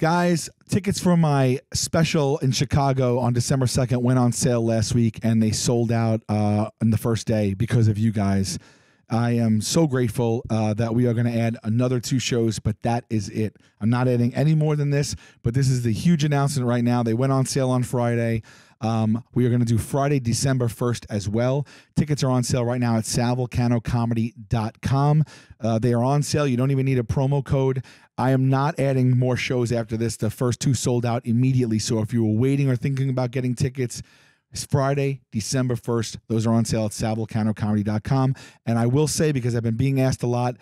Guys, tickets for my special in Chicago on December 2nd went on sale last week and they sold out uh, on the first day because of you guys. I am so grateful uh, that we are going to add another two shows, but that is it. I'm not adding any more than this, but this is the huge announcement right now. They went on sale on Friday. Um, we are going to do Friday, December 1st as well. Tickets are on sale right now at salvulcanocomedy.com. Uh, they are on sale. You don't even need a promo code. I am not adding more shows after this. The first two sold out immediately. So if you were waiting or thinking about getting tickets, it's Friday, December 1st. Those are on sale at salvulcanocomedy.com. And I will say, because I've been being asked a lot,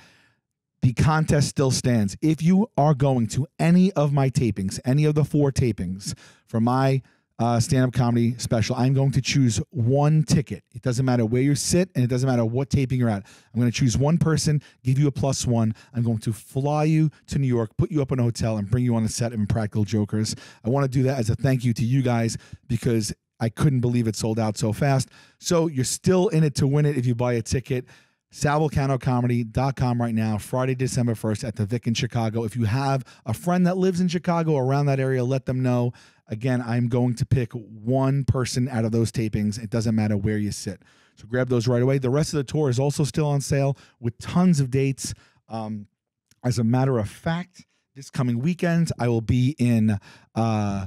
the contest still stands. If you are going to any of my tapings, any of the four tapings for my uh, stand up comedy special, I'm going to choose one ticket. It doesn't matter where you sit and it doesn't matter what taping you're at. I'm going to choose one person, give you a plus one. I'm going to fly you to New York, put you up in a hotel, and bring you on a set of Impractical Jokers. I want to do that as a thank you to you guys because I couldn't believe it sold out so fast. So you're still in it to win it if you buy a ticket. SalVulcanoComedy.com right now, Friday, December 1st at the Vic in Chicago. If you have a friend that lives in Chicago around that area, let them know. Again, I'm going to pick one person out of those tapings. It doesn't matter where you sit. So grab those right away. The rest of the tour is also still on sale with tons of dates. Um, as a matter of fact, this coming weekend, I will be in uh,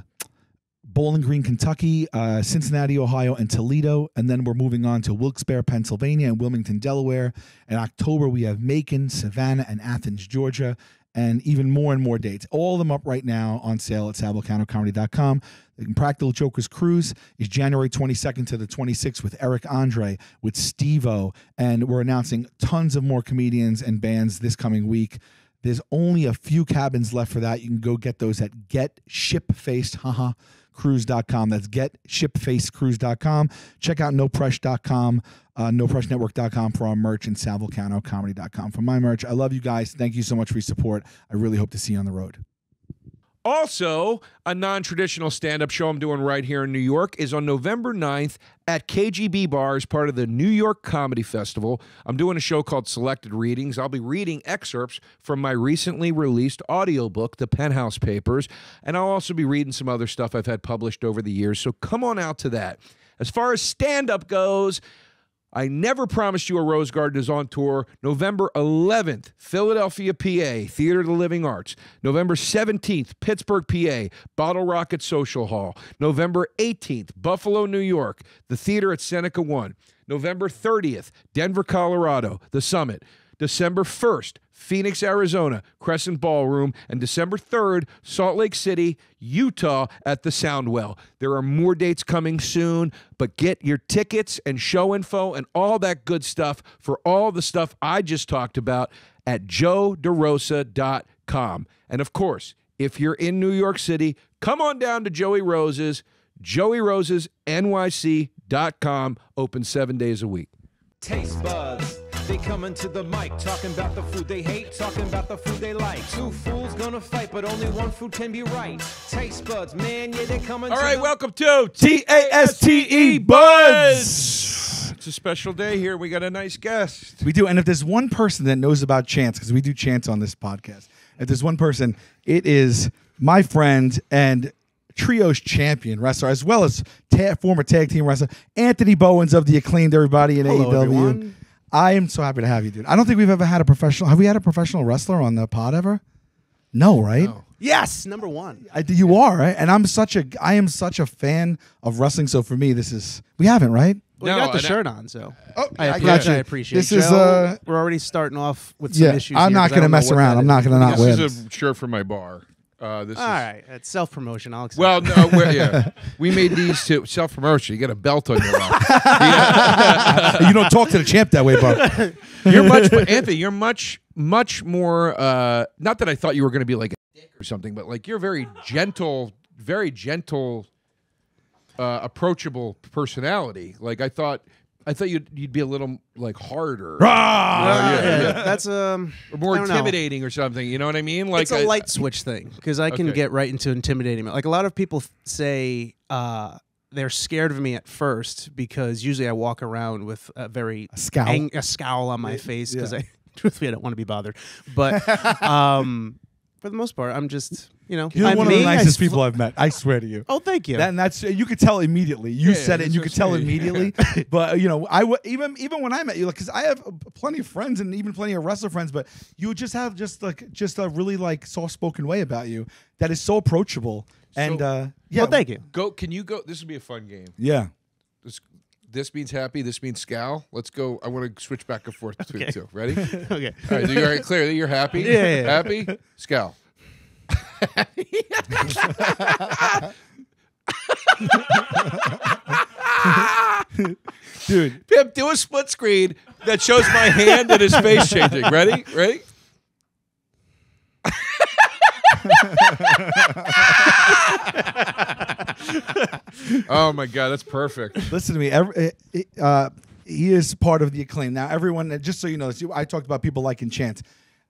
Bowling Green, Kentucky, uh, Cincinnati, Ohio, and Toledo. And then we're moving on to Wilkes-Barre, Pennsylvania, and Wilmington, Delaware. In October, we have Macon, Savannah, and Athens, Georgia, and even more and more dates. All of them up right now on sale at salvulcanocomedy.com. The Impractical Jokers Cruise is January 22nd to the 26th with Eric Andre, with Steve-O, and we're announcing tons of more comedians and bands this coming week. There's only a few cabins left for that. You can go get those at Get Shipfaced, haha, cruise.com. That's getshipfacedcruise.com. Check out nopressure.com, uh, nopressurenetwork.com for our merch and salvulcanocomedy.com for my merch. I love you guys. Thank you so much for your support. I really hope to see you on the road. Also, a non traditional stand up show I'm doing right here in New York is on November 9th at KGB Bar as part of the New York Comedy Festival. I'm doing a show called Selected Readings. I'll be reading excerpts from my recently released audiobook, The Penthouse Papers, and I'll also be reading some other stuff I've had published over the years. So come on out to that. As far as stand up goes, I Never Promised You a Rose Garden is on tour November 11th, Philadelphia, PA, Theater of the Living Arts. November 17th, Pittsburgh, PA, Bottle Rocket Social Hall. November 18th, Buffalo, New York, the Theater at Seneca One. November 30th, Denver, Colorado, the Summit. December 1st, Phoenix, Arizona, Crescent Ballroom, and December 3rd, Salt Lake City, Utah at the Soundwell. There are more dates coming soon, but get your tickets and show info and all that good stuff for all the stuff I just talked about at joederosa.com. And of course, if you're in New York City, come on down to Joey Rose's, joeyrosesnyc.com, open seven days a week. Taste buds. They coming to the mic, talking about the food they hate, talking about the food they like. Two fools gonna fight, but only one food can be right. Taste buds, man, yeah, they coming All right, the welcome to T A S T E Buds. It's a special day here. We got a nice guest. We do. And if there's one person that knows about chance, because we do chance on this podcast, if there's one person, it is my friend and trios champion wrestler, as well as ta- former tag team wrestler, Anthony Bowens of the acclaimed everybody in Hello, AEW. everyone. I am so happy to have you, dude. I don't think we've ever had a professional. Have we had a professional wrestler on the pod ever? No, right? Yes, number one. I, you are right, and I'm such a I am such a fan of wrestling. So for me, this is we haven't right. Well, No, you got the shirt on, so Oh, I, I appreciate, got you. I appreciate. This Joe, is, uh, we're already starting off with some Yeah, issues. I'm here, not 'cause I gonna mess around. I'm not gonna not This wear is this. a shirt for my bar. Uh, this All is right, it's self promotion. I'll accept. well, no, we're, yeah, we made these to self promotion. You get a belt on your lap. you don't talk to the champ that way, bro. You're much, Anthony, you're much, much more. Uh, not that I thought you were going to be like a dick or something, but like you're very gentle, very gentle, uh, approachable personality. Like I thought, I thought you'd you'd be a little like harder, Uh, yeah, yeah, yeah. that's um or more I don't know. intimidating or something. You know what I mean? Like it's a I- light switch thing because I can Okay. get right into intimidating. Like a lot of people say uh, they're scared of me at first because usually I walk around with a very A scowl. ang- a scowl on my face because I truthfully I don't want to be bothered. But um, for the most part, I'm just you know. You're I'm one me, of the nicest people I've met. I swear to you. Oh, thank you. That, and that's you could tell immediately. You Yeah, said it, and you could tell saying. immediately. but you know, I w- even even when I met you, like, because I have plenty of friends and even plenty of wrestler friends, but you just have just like just a really like soft spoken way about you that is so approachable. And uh, yeah, well, thank you. Go. Can you go? This would be a fun game. Yeah, This this means happy. This means scowl. Let's go. I want to switch back and forth between the two. Ready? All Okay. right. You're all right, clear. You're happy. Yeah, yeah, yeah. Happy. Scowl. dude. Pip, do a split screen that shows my hand and his face changing. Ready? Ready? oh my god, that's perfect. Listen to me. Every, uh, he is part of the acclaim. Now, everyone, just so you know, I talked about people like Enchant.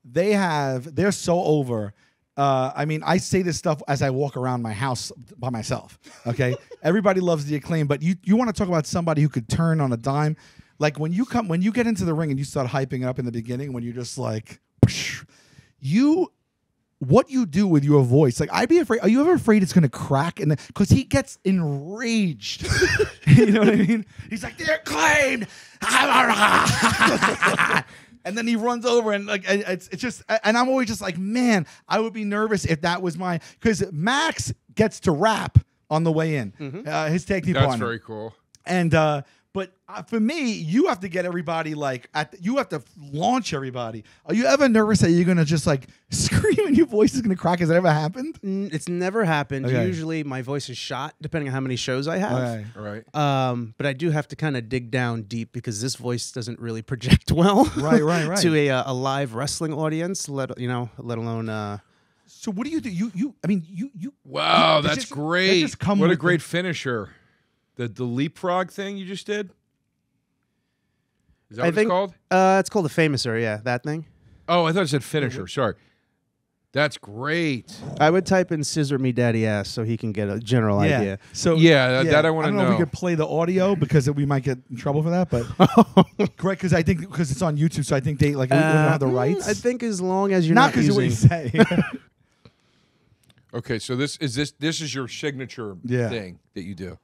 They have, they're so over. Uh, I mean, I say this stuff as I walk around my house by myself. Okay, everybody loves the acclaim, but you you want to talk about somebody who could turn on a dime, like when you come when you get into the ring and you start hyping it up in the beginning, when you're just like, you what you do with your voice. Like I'd be afraid. Are you ever afraid it's gonna crack? And because he gets enraged, you know what I mean? He's like, "They're claimed," and then he runs over and like it's it's just. And I'm always just like, man, I would be nervous if that was my because Max gets to rap on the way in. Uh, his tag team That's partner. very cool. And uh but uh, for me, you have to get everybody like at the, you have to launch everybody. Are you ever nervous that you're gonna just like scream and your voice is gonna crack? Has that ever happened? N- It's never happened. Okay. Usually, my voice is shot, depending on how many shows I have. Okay. All right. Um, but I do have to kind of dig down deep because this voice doesn't really project well, Right, right, right. to a uh, a live wrestling audience. Let you know, let alone. Uh, So what do you do? You you I mean you you Wow, They that's just- they great. just come what a great the- finisher. The the leapfrog thing you just did. Is that I what think it's called? uh, it's called a famouser. Yeah, that thing. Oh, I thought it said finisher. Sorry. That's great. I would type in "scissor me daddy ass" so he can get a general yeah. idea. So Yeah, that- that I wanna don't know. if we could play the audio because we might get in trouble for that, but correct because I think because it's on YouTube, so I think they like we, we don't have the Uh, rights. I think as long as you're not not, because what you using. say. Okay, so this is this this is your signature Yeah. thing that you do.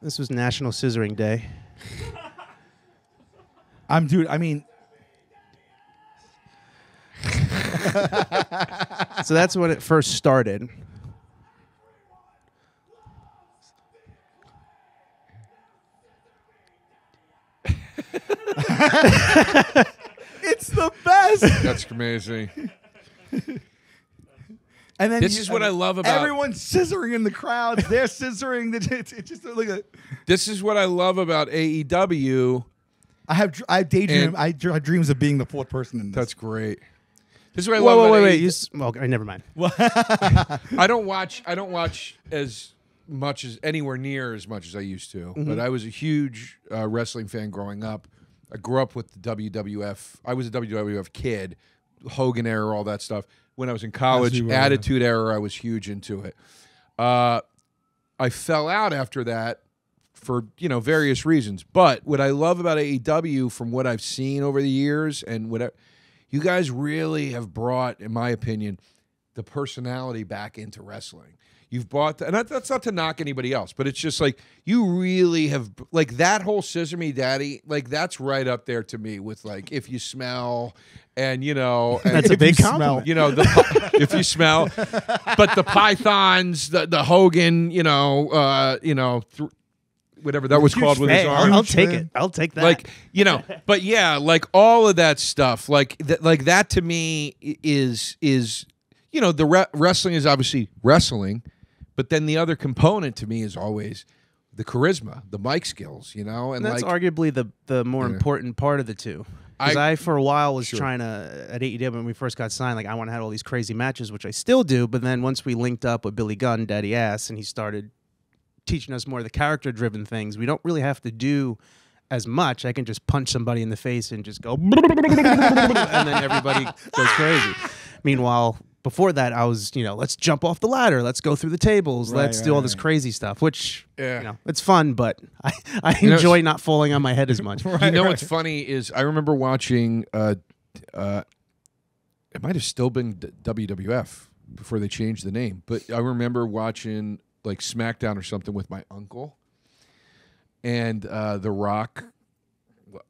This was National Scissoring Day. I'm dude. I mean, so that's when it first started. it's the best. That's amazing. And then This you- is what I love about- everyone's scissoring in the crowd. They're scissoring. It's, it's just look at. This is what I love about AEW. I have I daydream. And- I have dreams of being the fourth person in this. That's great. This is what I Whoa, love whoa, about wait, wait. AEW. You, s- well, okay, never mind. I don't watch. I don't watch as much as anywhere near as much as I used to. Mm-hmm. But I was a huge uh, wrestling fan growing up. I grew up with the WWF. I was a WWF kid, Hogan era, all that stuff. When I was in college, were, yeah. Attitude Era, I was huge into it. Uh, I fell out after that for you know various reasons. But what I love about AEW, from what I've seen over the years, and what I, you guys really have brought, in my opinion, the personality back into wrestling. You've brought, the, and that, that's not to knock anybody else, but it's just like you really have, like that whole "Scissor Me Daddy," like that's right up there to me with like if you smell, and you know, and That's a big you compliment. you know the if you smell but the pythons the the hogan you know uh you know th- whatever that was Huge called with his arm I'll, I'll take it. I'll take that. like you know but yeah like all of that stuff like that like that to me is is you know the re- wrestling is obviously wrestling but then the other component to me is always the charisma the mic skills you know and that's like arguably the the more Yeah. important part of the two. Because I- I, for a while, was Sure. trying to at AEW when we first got signed. Like I want to have all these crazy matches, which I still do. But then once we linked up with Billy Gunn, Daddy Ass, and he started teaching us more of the character-driven things, we don't really have to do as much. I can just punch somebody in the face and just go, and then everybody goes crazy. Meanwhile. Before that, I was, you know, let's jump off the ladder, let's go through the tables, Right, let's right, do all this right. crazy stuff, which Yeah. you know, it's fun, but I, I know, enjoy not falling on my head as much. you know what's funny is I remember watching uh, uh, it might have still been WWF before they changed the name. But I remember watching like SmackDown or something with my uncle, and uh, The Rock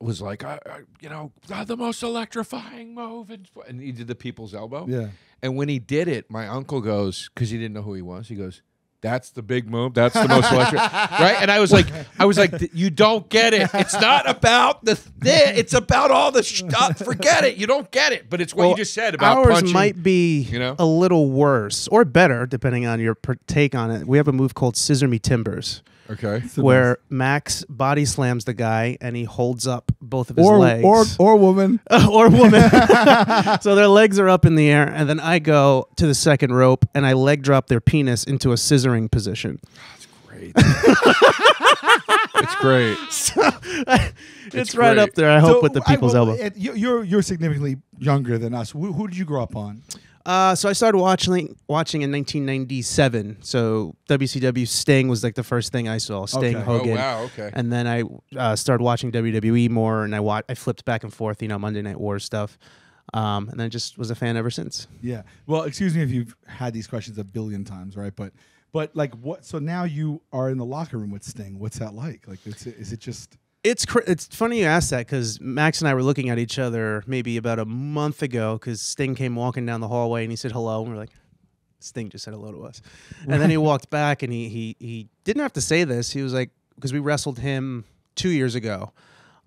was like, I, I, you know, "Ah, the most electrifying move, and, and he did the people's elbow. Yeah. And when he did it, my uncle goes because he didn't know who he was. He goes, "That's the big move. That's the most electric, right?" And I was like, "I was like, you don't get it. It's not about the th- It's about all the stuff. Forget it. You don't get it. But it's what Well, you just said about ours punching. might be you know? a little worse or better depending on your take on it. We have a move called Scissor Me Timbers, okay. where Max body slams the guy and he holds up both of his Or legs. or or woman. or woman. so their legs are up in the air, and then I go to the second rope and I leg drop their penis into a scissoring position. That's great. it's great. it's, right great. up there. I hope So, with the I- people's well, elbow. it- you- You're you're significantly younger than us. Who, who did you grow up on? Uh, so I started watching watching in 1997. So WCW Sting was like the first thing I saw. Sting, Okay. Oh Hogan. wow. Okay. And then I uh, started watching WWE more, and I wa- I flipped back and forth, you know, Monday Night War stuff, um, and then just was a fan ever since. Yeah. Well, excuse me if you've had these questions a billion times, right? But but like what? So now you are in the locker room with Sting. What's that like? Like, it's, is it just? It's cr- it's funny you asked that because Max and I were looking at each other maybe about a month ago because Sting came walking down the hallway and he said hello, and we're like, Sting just said hello to us, and then he walked back and he he he didn't have to say this. He was like, because we wrestled him two years ago.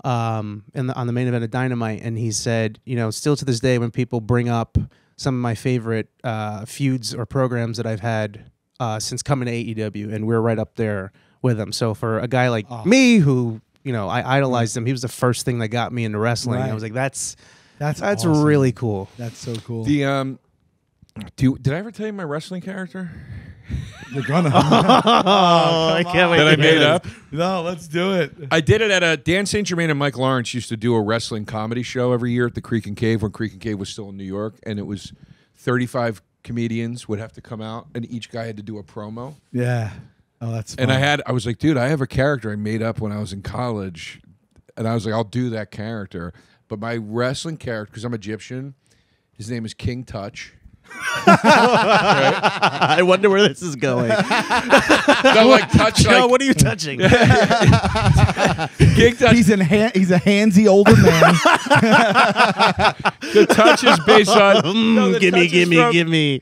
Um, in the, on the main event of Dynamite, and he said, you know, still to this day, when people bring up some of my favorite uh, feuds or programs that I've had uh, since coming to AEW, and we're right up there with them. So for a guy like Oh. me, who you know, I idolized him, he was the first thing that got me into wrestling. Right. I was like, that's That's that's awesome. really cool. That's so cool. The um, do did I ever tell you my wrestling character You're gonna. Oh, I can't wait that I made this. up? no, let's do it. I did it at a Dan St. Germain and Mike Lawrence used to do a wrestling comedy show every year at the Creek and Cave when Creek and Cave was still in New York, and it was thirty-five comedians would have to come out, and each guy had to do a promo. Yeah. Oh, that's. And I had, I was like, dude, I have a character I made up when I was in college, and I was like, I'll do that character. But my wrestling character, because I'm Egyptian, his name is King Touch. I wonder where this is going. No, like touch, Joe, like what are you touching? King Touch. He's in. Ha- he's a handsy older man. the touch is based on. no, the Mm, gimme, touch is gimme, from- gimme.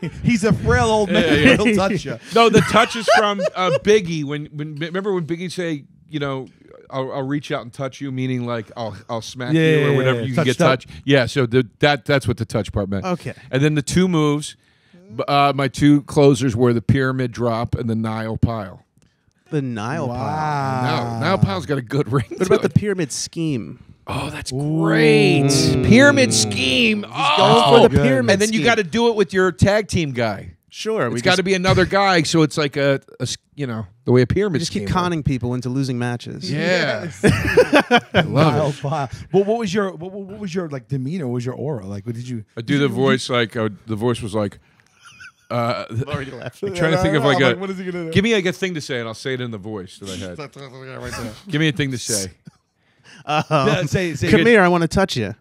he's a frail old man. Yeah, yeah. He'll touch you. No, the touch is from uh, Biggie. When, when remember when Biggie say, you know, I'll, I'll reach out and touch you, meaning like I'll I'll smack Yeah, you or whatever you can get Touched touch. Yeah, so the, that that's what the touch part meant. Okay. And then the two moves, uh, my two closers were the pyramid drop and the Nile pile. The Nile pile. Wow. Nile, Nile pile's got a good ring. What about the pyramid scheme? Oh, that's great. Pyramid scheme. Oh, Going for the good. pyramid and then you got to do it with your tag team guy. Sure, we It's got to be another guy, so it's like a you know the way a pyramid we just keep scheme conning people into losing matches. Yeah, Yes. I love Nile it. file. Well, what was your what, what was your like demeanor? What was your aura? Like, what did you? I do the voice like uh, the voice was like. Uh, Already left. I'm trying to think of like a. what is he gonna do? Give me like a thing to say, and I'll say it in the voice that I had. Give me a thing to say. Yeah, say say Come here, I want to touch you.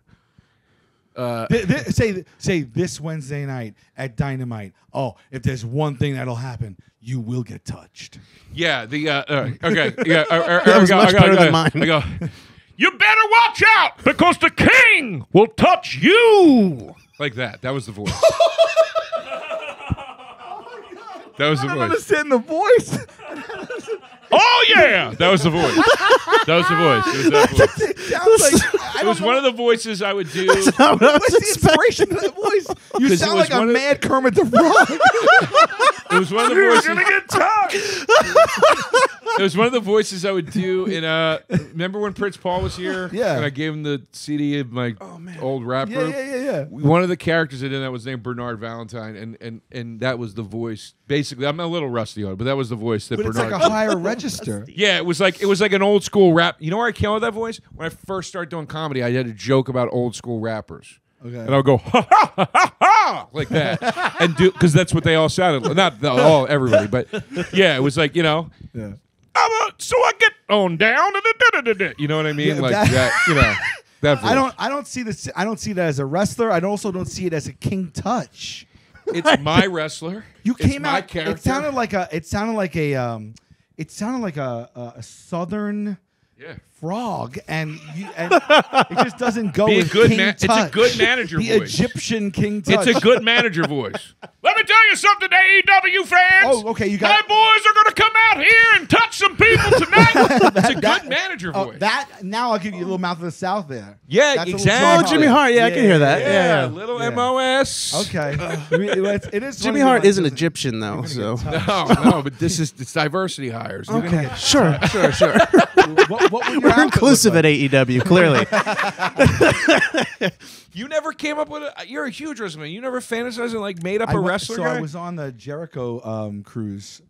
Uh, Th- th- say say this Wednesday night at Dynamite. Oh, if there's one thing that'll happen, you will get touched. yeah, the uh, uh, okay, yeah. Uh, uh, That was go, much I go, better go, than mine. I go. You better watch out because the king will touch you. Like that. That was the voice. that was the voice. understand the voice. Oh yeah, that was the voice. That was the voice. It was that voice. it sounds like I It don't was know one of the voices I would do. Not what I was what's the expecting. inspiration for the voice. You 'Cause it sound was like a one of- mad Kermit the Frog. It was one of the voices. get It was one of the voices I would do in uh remember when Prince Paul was here? Yeah. And I gave him the CD of my old rap yeah, group. yeah, yeah, yeah. One of the characters I did in that was named Bernard Valentine, and and and that was the voice. Basically, I'm a little rusty on it, but that was the voice that But it's like a higher register. yeah, it was like it was like an old school rap. You know where I came up with that voice? When I first started doing comedy, I had a joke about old school rappers. Okay. And I'll go ha ha ha ha ha like that, and do because that's what they all sounded. like. Not the, all everybody, but yeah, it was like you know, Yeah. I'm a, so I get on down. da, da, da, da. You know what I mean? Yeah, like that- that. You know. That voice. I don't. I don't see this. I don't see that as a wrestler. I also don't see it as a King Touch. It's my wrestler. You It's came out. character. It sounded like a. It sounded like a. Um, it sounded like a, a, a southern yeah. Frog, and you, and it just doesn't go Be a with good King ma- it's a good manager The voice. Egyptian King Touch. It's a good manager voice. Let me tell you something, AEW fans. Oh, okay, you got- My boys are going to come out here and touch some people tonight. it's a good manager Oh, voice. that now I'll give you a little mouth of the south there. Yeah, That's exactly. Oh, Jimmy Hart. Yeah, I can hear that. yeah, Yeah. yeah. little Yeah. MOS. Okay, uh, it's- Jimmy Hart isn't doesn't- Egyptian though, so. No, no, but this is it's diversity hires. Okay, sure, sure, sure. What, what would your We're inclusive look at? AEW, clearly. You never came up with a. You're a huge wrestler. man. You never fantasized and like made up I a went- wrestler So guy. I was on the Jericho um, cruise.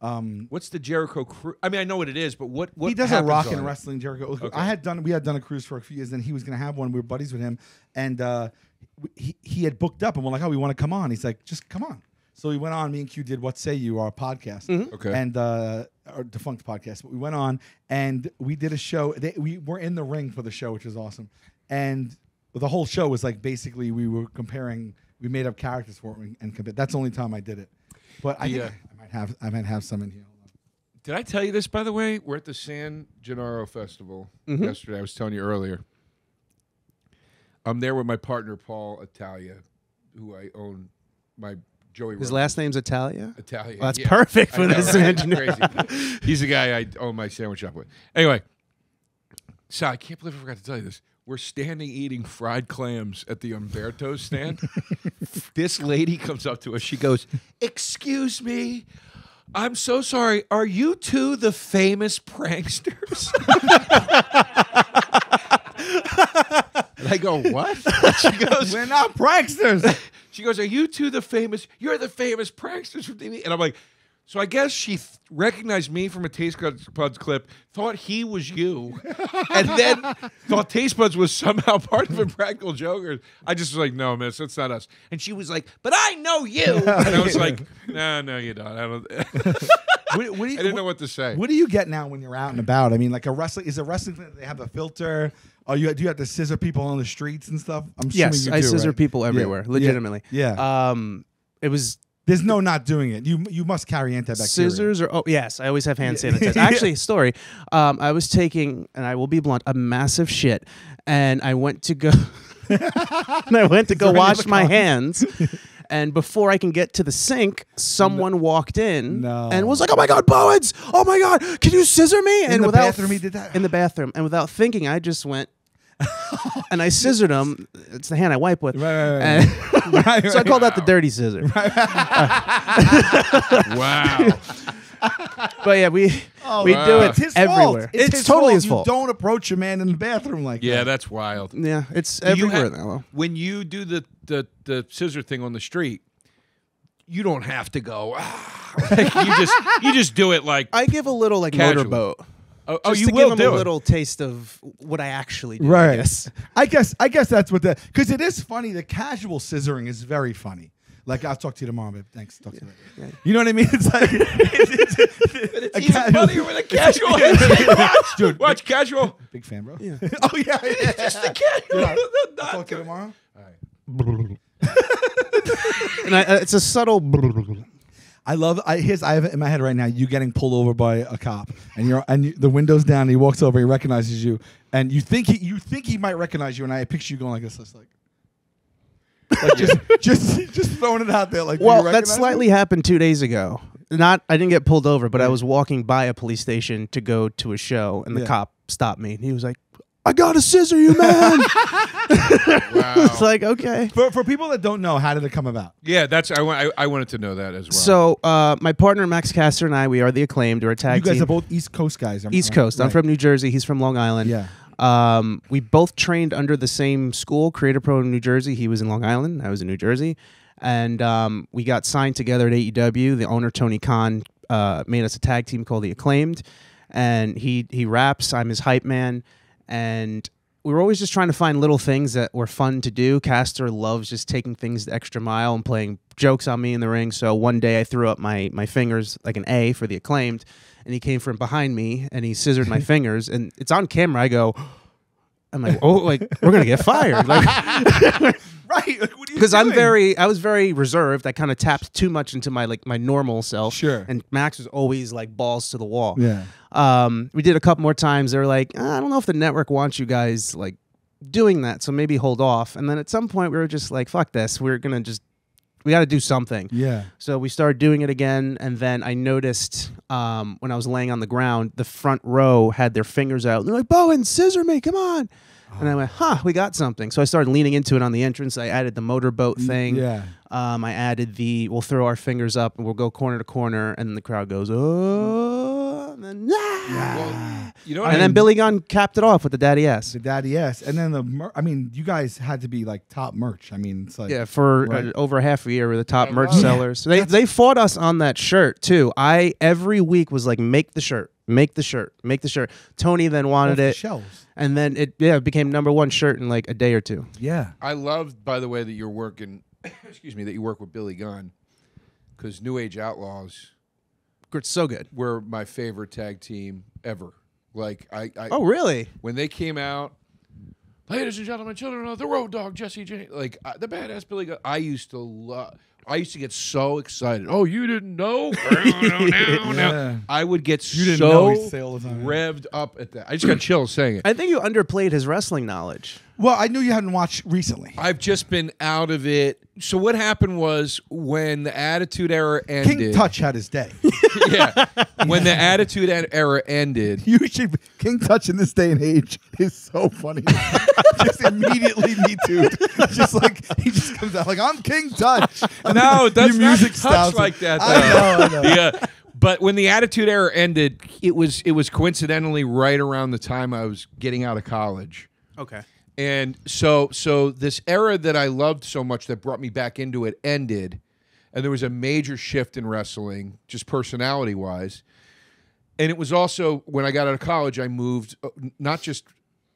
Um, What's the Jericho crew? I mean, I know what it is, but what what he does a rock on and wrestling Jericho. Okay. I had done we had done a cruise for a few years, and he was going to have one. We were buddies with him, and uh, he he had booked up, and we're like, oh, we want to come on. He's like, just come on. So we went on. Me and Q did what say you our podcast, Mm-hmm. Okay. and uh, our defunct podcast. But we went on and we did a show. They, we were in the ring for the show, which was awesome, and the whole show was like basically we were comparing. We made up characters for it and, and compared. That's the only time I did it. But I, think Yeah. I, I might have I might have some in here. Did I tell you this by the way? We're at the San Gennaro Festival Mm-hmm. yesterday. I was telling you earlier. I'm there with my partner Paul Italia, who I own my Joey. His Rose last name's Italia. Italia. Well, that's yeah. perfect for know, this right? engine. Crazy. He's the guy I own my sandwich shop with. Anyway, so I can't believe I forgot to tell you this. We're standing eating fried clams at the Umberto stand. this lady comes up to us. She goes, "Excuse me." I'm so sorry. Are you two the famous pranksters? and I go, what? She goes, We're not pranksters. she goes, "Are you two the famous? You're the famous pranksters from TV." And I'm like, so I guess she th- recognized me from a Taste Buds clip, thought he was you, and then thought Taste Buds was somehow part of Impractical Jokers. I just was like, "No, miss, that's not us." And she was like, "But I know you," and I was like, "No, no, you don't. I don't." what, what do you, I didn't know what to say. What do you get now when you're out and about? I mean, like a wrestling is a wrestling. They have a filter. Oh, you do you have to scissor people on the streets and stuff? I'm assuming Yes, you I do, scissor right? people everywhere, Yeah. legitimately. Yeah. Um, it was There's no not doing it. You you must carry antibacterial. scissors or oh yes, I always have hand sanitizer. Actually, story. Um, I was taking, and I will be blunt, a massive shit, and I went to go, and I went to go wash my hands. And before I can get to the sink, someone walked in No. and was like, "Oh my God, Bowens! Oh my God, can you scissor me?" and the without bathroom he did that? In the bathroom, and without thinking, I just went and I scissored him. It's the hand I wipe with. Right, right, And- Right, so I right. call that the dirty scissor. wow. But yeah, we Oh, we do it It's his everywhere. fault. It's, It's, his totally fault. his you. Don't approach a man in the bathroom like Yeah, that. that's wild. Yeah, it's Do everywhere have- now. When you do the, the the scissor thing on the street, you don't have to go. "Ah." Like, you just you just do it like I give a little like Casual. motorboat. Oh, oh, just you to will give do him a it. little taste of what I actually do. I Right. guess. I guess I guess that's what the because it is funny. The casual scissoring is very funny. Like I'll talk to you tomorrow, babe. Thanks. Talk to you later. You know what I mean? It's like it's, It's a even casual- funnier with a casual handshake. Watch, Dude, watch casual. Big fan, bro. Yeah. oh yeah, yeah. Just the casual. Yeah. Not- I'll talk to you tomorrow. All right. And I, uh, it's a subtle. I love. I here's I have it in my head right now. You getting pulled over by a cop, and you're and you, the windows down. And he walks over. He recognizes you, and you think he you think he might recognize you. And I picture you going like this, just like. like just, just, just throwing it out there. Like, Well, that recognize me? slightly happened two days ago. Not, I didn't get pulled over, but I was walking by a police station to go to a show, and the Yeah. cop stopped me, and he was like, "I got to scissor you, man." It's like okay. For, for people that don't know, how did it come about? yeah, that's I, wa- I I wanted to know that as well. So, uh, my partner Max Caster and I, we are the acclaimed. We're a tag You guys team. are both East Coast guys. am I East right? Coast. I'm Right. from New Jersey. He's from Long Island. Yeah. Um, we both trained under the same school, Create A Pro in New Jersey. He was in Long Island. I was in New Jersey, and um, we got signed together at AEW. The owner Tony Khan uh, made us a tag team called the Acclaimed, and he he raps. I'm his hype man, and we were always just trying to find little things that were fun to do. Caster loves just taking things the extra mile and playing jokes on me in the ring. So one day I threw up my my fingers like an A for the acclaimed, and he came from behind me and he scissored my fingers, and it's on camera. I go. I'm like, oh, like we're gonna get fired, like right. Like, what are you because I'm very, I was very reserved. I kind of tapped too much into my like my normal self. Sure. And Max was always like balls to the wall. Yeah. Um, we did a couple more times. They were like, "Ah, I don't know if the network wants you guys like doing that, so maybe hold off. And then at some point, we were just like, fuck this. We're gonna just, we got to do something. Yeah. So we started doing it again, and then I noticed um, when I was laying on the ground, the front row had their fingers out. They're like, "Bowen, scissor me, come on!" And I went, "Huh, we got something." So I started leaning into it on the entrance. I added the motorboat thing. Yeah. Um, I added the we'll throw our fingers up and we'll go corner to corner, and the crowd goes, "Oh!" And then, "Ah!" You know and I then? Billy Gunn capped it off with the daddy ass. The daddy yes, and then the mer- I mean, you guys had to be like top merch. I mean, it's like Yeah, for Right. uh, over half a year, we're the top I merch love it. sellers. They they fought us on that shirt too. I every week was like, make the shirt, make the shirt, make the shirt. Tony then off wanted the it, shelves. and then it yeah it became number one shirt in like a day or two. Yeah. I love, by the way, that you're working. excuse me, that you work with Billy Gunn, because New Age Outlaws It's so good. were my favorite tag team ever. Like I, I Oh really? when they came out, ladies and gentlemen, children of the road dog, Jesse J. Like uh, the badass Billy Gunn. I used to love. I used to get so excited. Oh, you didn't know? No, no, no. Yeah. I would get You didn't so know he'd say all the time. revved up at that. I just got chills saying it. I think you underplayed his wrestling knowledge. Well, I knew you hadn't watched recently. I've just been out of it. So what happened was when the Attitude Era ended. King Touch had his day. yeah. When the Attitude Era ended, you should King Touch in this day and age is so funny. just immediately me too. Just like he just comes out like I'm King Touch. And No, your that's not music touch like that. I know, I know. yeah. But when the Attitude Era ended, it was it was coincidentally right around the time I was getting out of college. Okay. And so so this era that I loved so much that brought me back into it ended, and there was a major shift in wrestling, just personality wise. And it was also when I got out of college, I moved uh, not just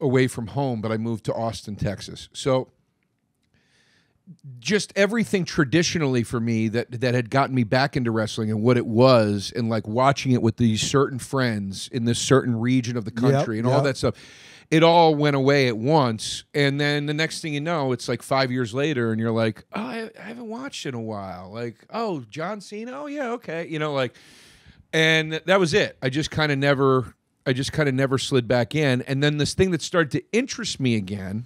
away from home, but I moved to Austin, Texas. So just everything traditionally for me that that had gotten me back into wrestling and what it was and like watching it with these certain friends in this certain region of the country and all that stuff it all went away at once and then the next thing you know it's like five years later and you're like oh i, I haven't watched in a while like oh john cena oh yeah okay you know like and that was it i just kind of never i just kind of never slid back in and then this thing that started to interest me again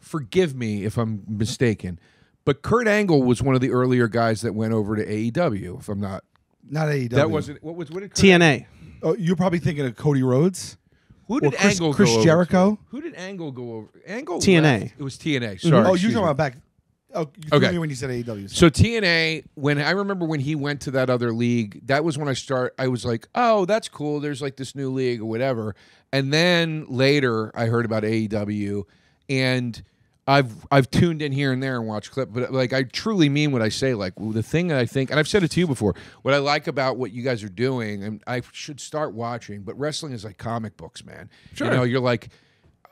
forgive me if I'm mistaken, but Kurt Angle was one of the earlier guys that went over to AEW. If I'm not, Not AEW. that wasn't what was what did Kurt TNA. Oh, you're probably thinking of Cody Rhodes. Who did Or Chris- Angle Chris go over Jericho? to? Who did Angle go over? Angle TNA. left. It was TNA. Mm-hmm. Sorry. oh, you're talking about back. Oh, you Okay. okay. me when you said AEW. So TNA, when I remember when he went to that other league, that was when I start. I was like, "Oh, that's cool. There's like this new league or whatever." And then later, I heard about AEW, and I've I've tuned in here and there and watched clip, but uh, like I truly mean what I say. Like the thing that I think, and I've said it to you before, what I like about what you guys are doing, and I should start watching. But wrestling is like comic books, man. Sure. You know, you're like.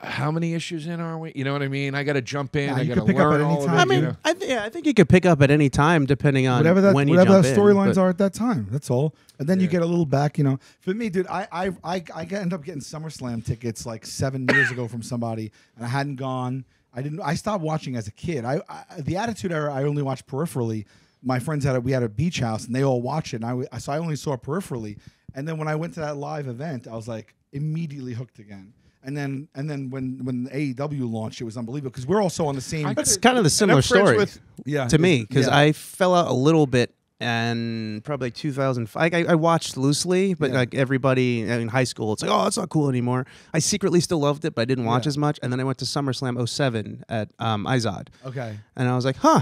How many issues in are we? You know what I mean? I got to jump in. Yeah, I you got to pick up learn at any all of time. it. I mean, you know? I th- yeah, I think you could pick up at any time depending on whatever that when you whatever jump the storylines are at that time. That's all. And then you get a little back, you know. For me, dude, I I I, I end up getting SummerSlam tickets like seven years ago from somebody, and I hadn't gone. I didn't. I stopped watching as a kid. I, I the Attitude Era. I only watched peripherally. My friends had a we had a beach house, and they all watched it. And I w- so I only saw it peripherally. And then when I went to that live event, I was like immediately hooked again. And then and then when when AEW launched, it was unbelievable because we're also on the same. That's kind of the similar story with- yeah, to me because yeah. I fell out a little bit and probably 2005. I, I watched loosely, but Yeah. like everybody in high school, it's like, oh, it's not cool anymore. I secretly still loved it, but I didn't watch Yeah. as much. And then I went to SummerSlam 07 at um, Izod, okay. and I was like, huh,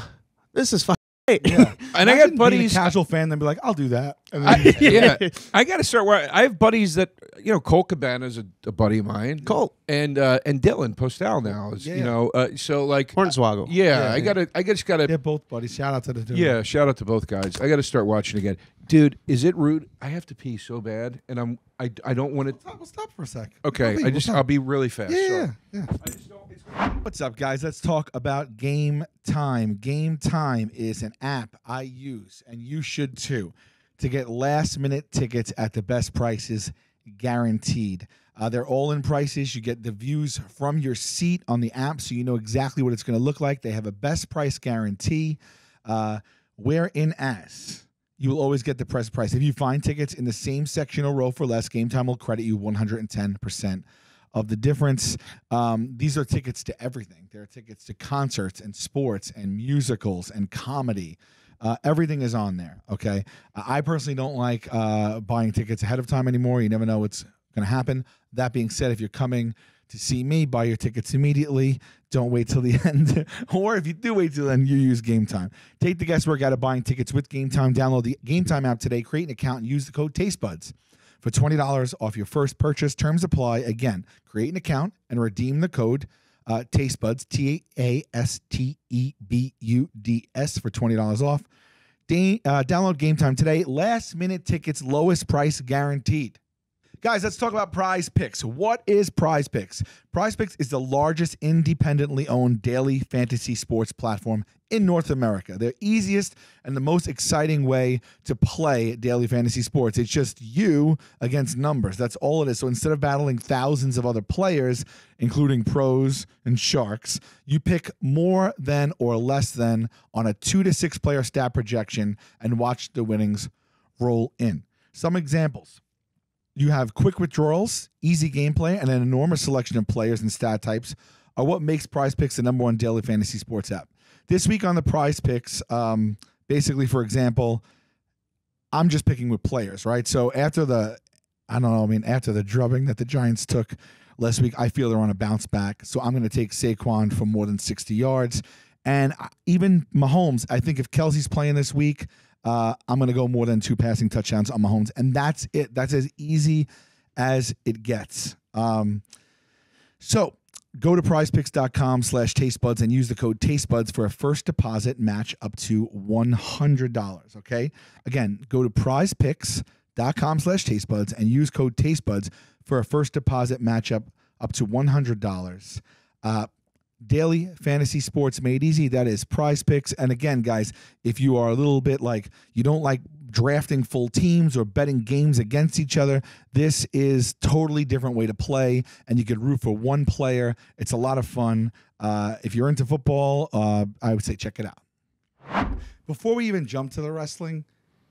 this is fucking great. Yeah. And I got Imagine being buddies- a casual fan, then be like, "I'll do that." And I, yeah, I got to start. Where I have buddies that you know, Colt Cabana's a, a buddy of mine. Colt. and uh, and Dylan Postl now is Yeah, you know, uh, so like, Hornswoggle. yeah, Yeah, I gotta, I just gotta, they're both buddies. Shout out to the two. yeah. Shout out to both guys. I got to start watching again, dude. Is it rude? I have to pee so bad, and I'm, I, I don't want to. Stop, we'll stop for a sec. Okay, We'll I just, we'll I'll be really fast. Yeah, sorry. yeah, yeah. What's up, guys? Let's talk about Game Time. Game Time is an app I use, and you should too, to get last minute tickets at the best prices guaranteed. Uh, they're all in prices. You get the views from your seat on the app, so you know exactly what it's going to look like. They have a best price guarantee. Uh, wherein as you will always get the press price. If you find tickets in the same section or row for less, Game Time will credit you 110% of the difference. Um, these are tickets to everything. There are tickets to concerts and sports and musicals and comedy. Uh, everything is on there. Okay. I personally don't like uh, buying tickets ahead of time anymore. You never know what's going to happen. That being said, if you're coming to see me, buy your tickets immediately. Don't wait till the end. or if you do wait till then, you use Game Time. Take the guesswork out of buying tickets with Game Time. Download the Game Time app today, create an account, and use the code TasteBuds for $20 off your first purchase. Terms apply. Again, create an account and redeem the code uh, Taste Buds, T A S T E B U D S, for $20 off. Da- uh, download Game Time today. Last minute tickets, lowest price guaranteed. Guys, let's talk about Prize Picks. What is Prize Picks? Prize Picks is the largest independently owned daily fantasy sports platform in North America. The easiest and the most exciting way to play daily fantasy sports. It's just you against numbers. That's all it is. So instead of battling thousands of other players, including pros and sharks, you pick more than or less than on a two to six player stat projection and watch the winnings roll in. Some examples you have quick withdrawals, easy gameplay, and an enormous selection of players and stat types are what makes Prize Picks the number one daily fantasy sports app. This week on the Prize Picks, um, basically, for example, I'm just picking with players, right? So after the, I don't know, I mean, after the drubbing that the Giants took last week, I feel they're on a bounce back. So I'm going to take Saquon for more than 60 yards. And I- even Mahomes, I think if Kelce's playing this week, uh, I'm going to go more than two passing touchdowns on Mahomes. And that's it. That's as easy as it gets. Um, so go to prizepicks.com slash tastebuds and use the code tastebuds for a first deposit match up to $100. Okay. Again, go to prizepicks.com slash tastebuds and use code tastebuds for a first deposit matchup up up to $100. Uh, daily fantasy sports made easy. That is prize picks. And again, guys, if you are a little bit like you don't like drafting full teams or betting games against each other, this is totally different way to play. And you could root for one player. It's a lot of fun. Uh, if you're into football, uh, I would say check it out. Before we even jump to the wrestling,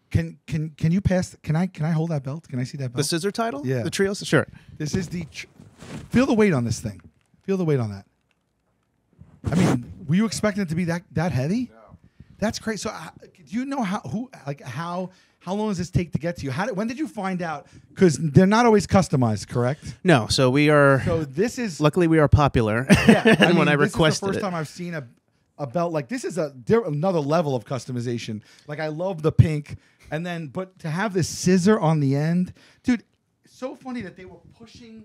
can can can you pass? Can I can I hold that belt? Can I see that belt? The scissor title? Yeah. The trios? Sure. This is the. Tr- feel the weight on this thing. Feel the weight on that. I mean, were you expecting it to be that that heavy? No. That's crazy. So, uh, do you know how who like how how long does this take to get to you? How did, when did you find out? Because they're not always customized, correct? No, so we are. So this is luckily, we are popular. yeah. and I mean, when I this is the first it, time I've seen a a belt like this is a another level of customization. Like I love the pink, and then but to have this scissor on the end, dude. So funny that they were pushing.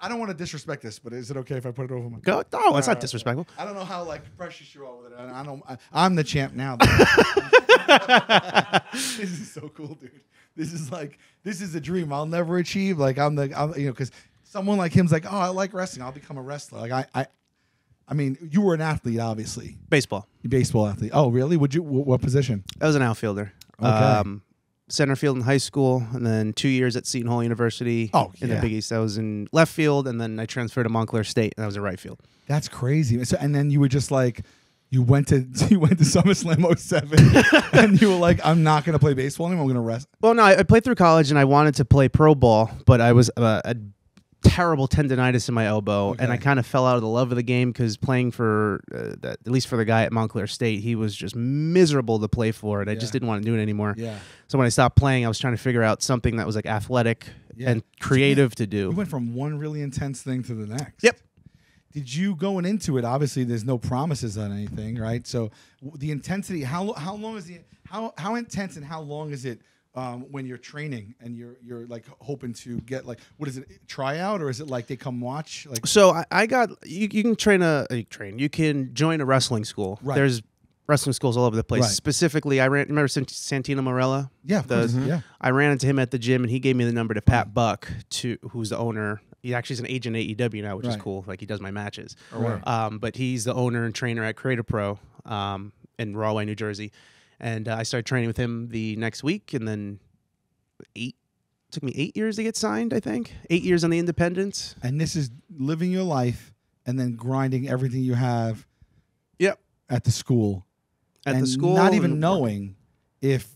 I don't want to disrespect this, but is it okay if I put it over my? go. Oh, it's not disrespectful. I don't know how like precious you are with it. I I don't. I, I'm the champ now. this is so cool, dude. This is like this is a dream I'll never achieve. Like I'm the I'm, you know because someone like him's like, oh, I like wrestling. I'll become a wrestler. Like I I, I mean, you were an athlete, obviously, Baseball. baseball athlete. Oh, really? Would you? wh- What position? I was an outfielder. Okay. Um, center field in high school, and then two years at Seton Hall University. Oh, in yeah. the Big East. I was in left field, and then I transferred to Montclair State, and I was in right field. That's crazy. So, and then you were just like. You went to you went to SummerSlam 07 and you were like, I'm not gonna play baseball anymore. I'm gonna rest. Well, no, I, I played through college, and I wanted to play pro ball, but I was uh, a terrible tendonitis in my elbow, and I kind of fell out of the love of the game because playing for uh, that, at least for the guy at Montclair State, he was just miserable to play for, and I just didn't want to do it anymore. Yeah. So when I stopped playing, I was trying to figure out something that was like athletic Yeah. and creative to You do. went from one really intense thing to the next. Yep. Did you going into it? Obviously, there's no promises on anything, right? So the intensity. How how long is the how how intense and how long is it um, when you're training and you're you're like hoping to get like what is it tryout or is it like they come watch like So I, I got you. You can train a, a train. You can join a wrestling school. Right. There's wrestling schools all over the place. Right. Specifically, I ran. Remember Sant- Santino Marella? yeah The- course, yeah I ran into him at the gym, and he gave me the number to Pat Buck, to who's the owner. He actually is an agent at AEW now, which is cool. Like he does my matches. Right. Um, but he's the owner and trainer at Create A Pro um, in Rahway, New Jersey. And uh, I started training with him the next week, and then eight took me eight years to get signed. I think eight years on the independents. And this is living your life and then grinding everything you have Yep. at the school. At and the school, not even knowing if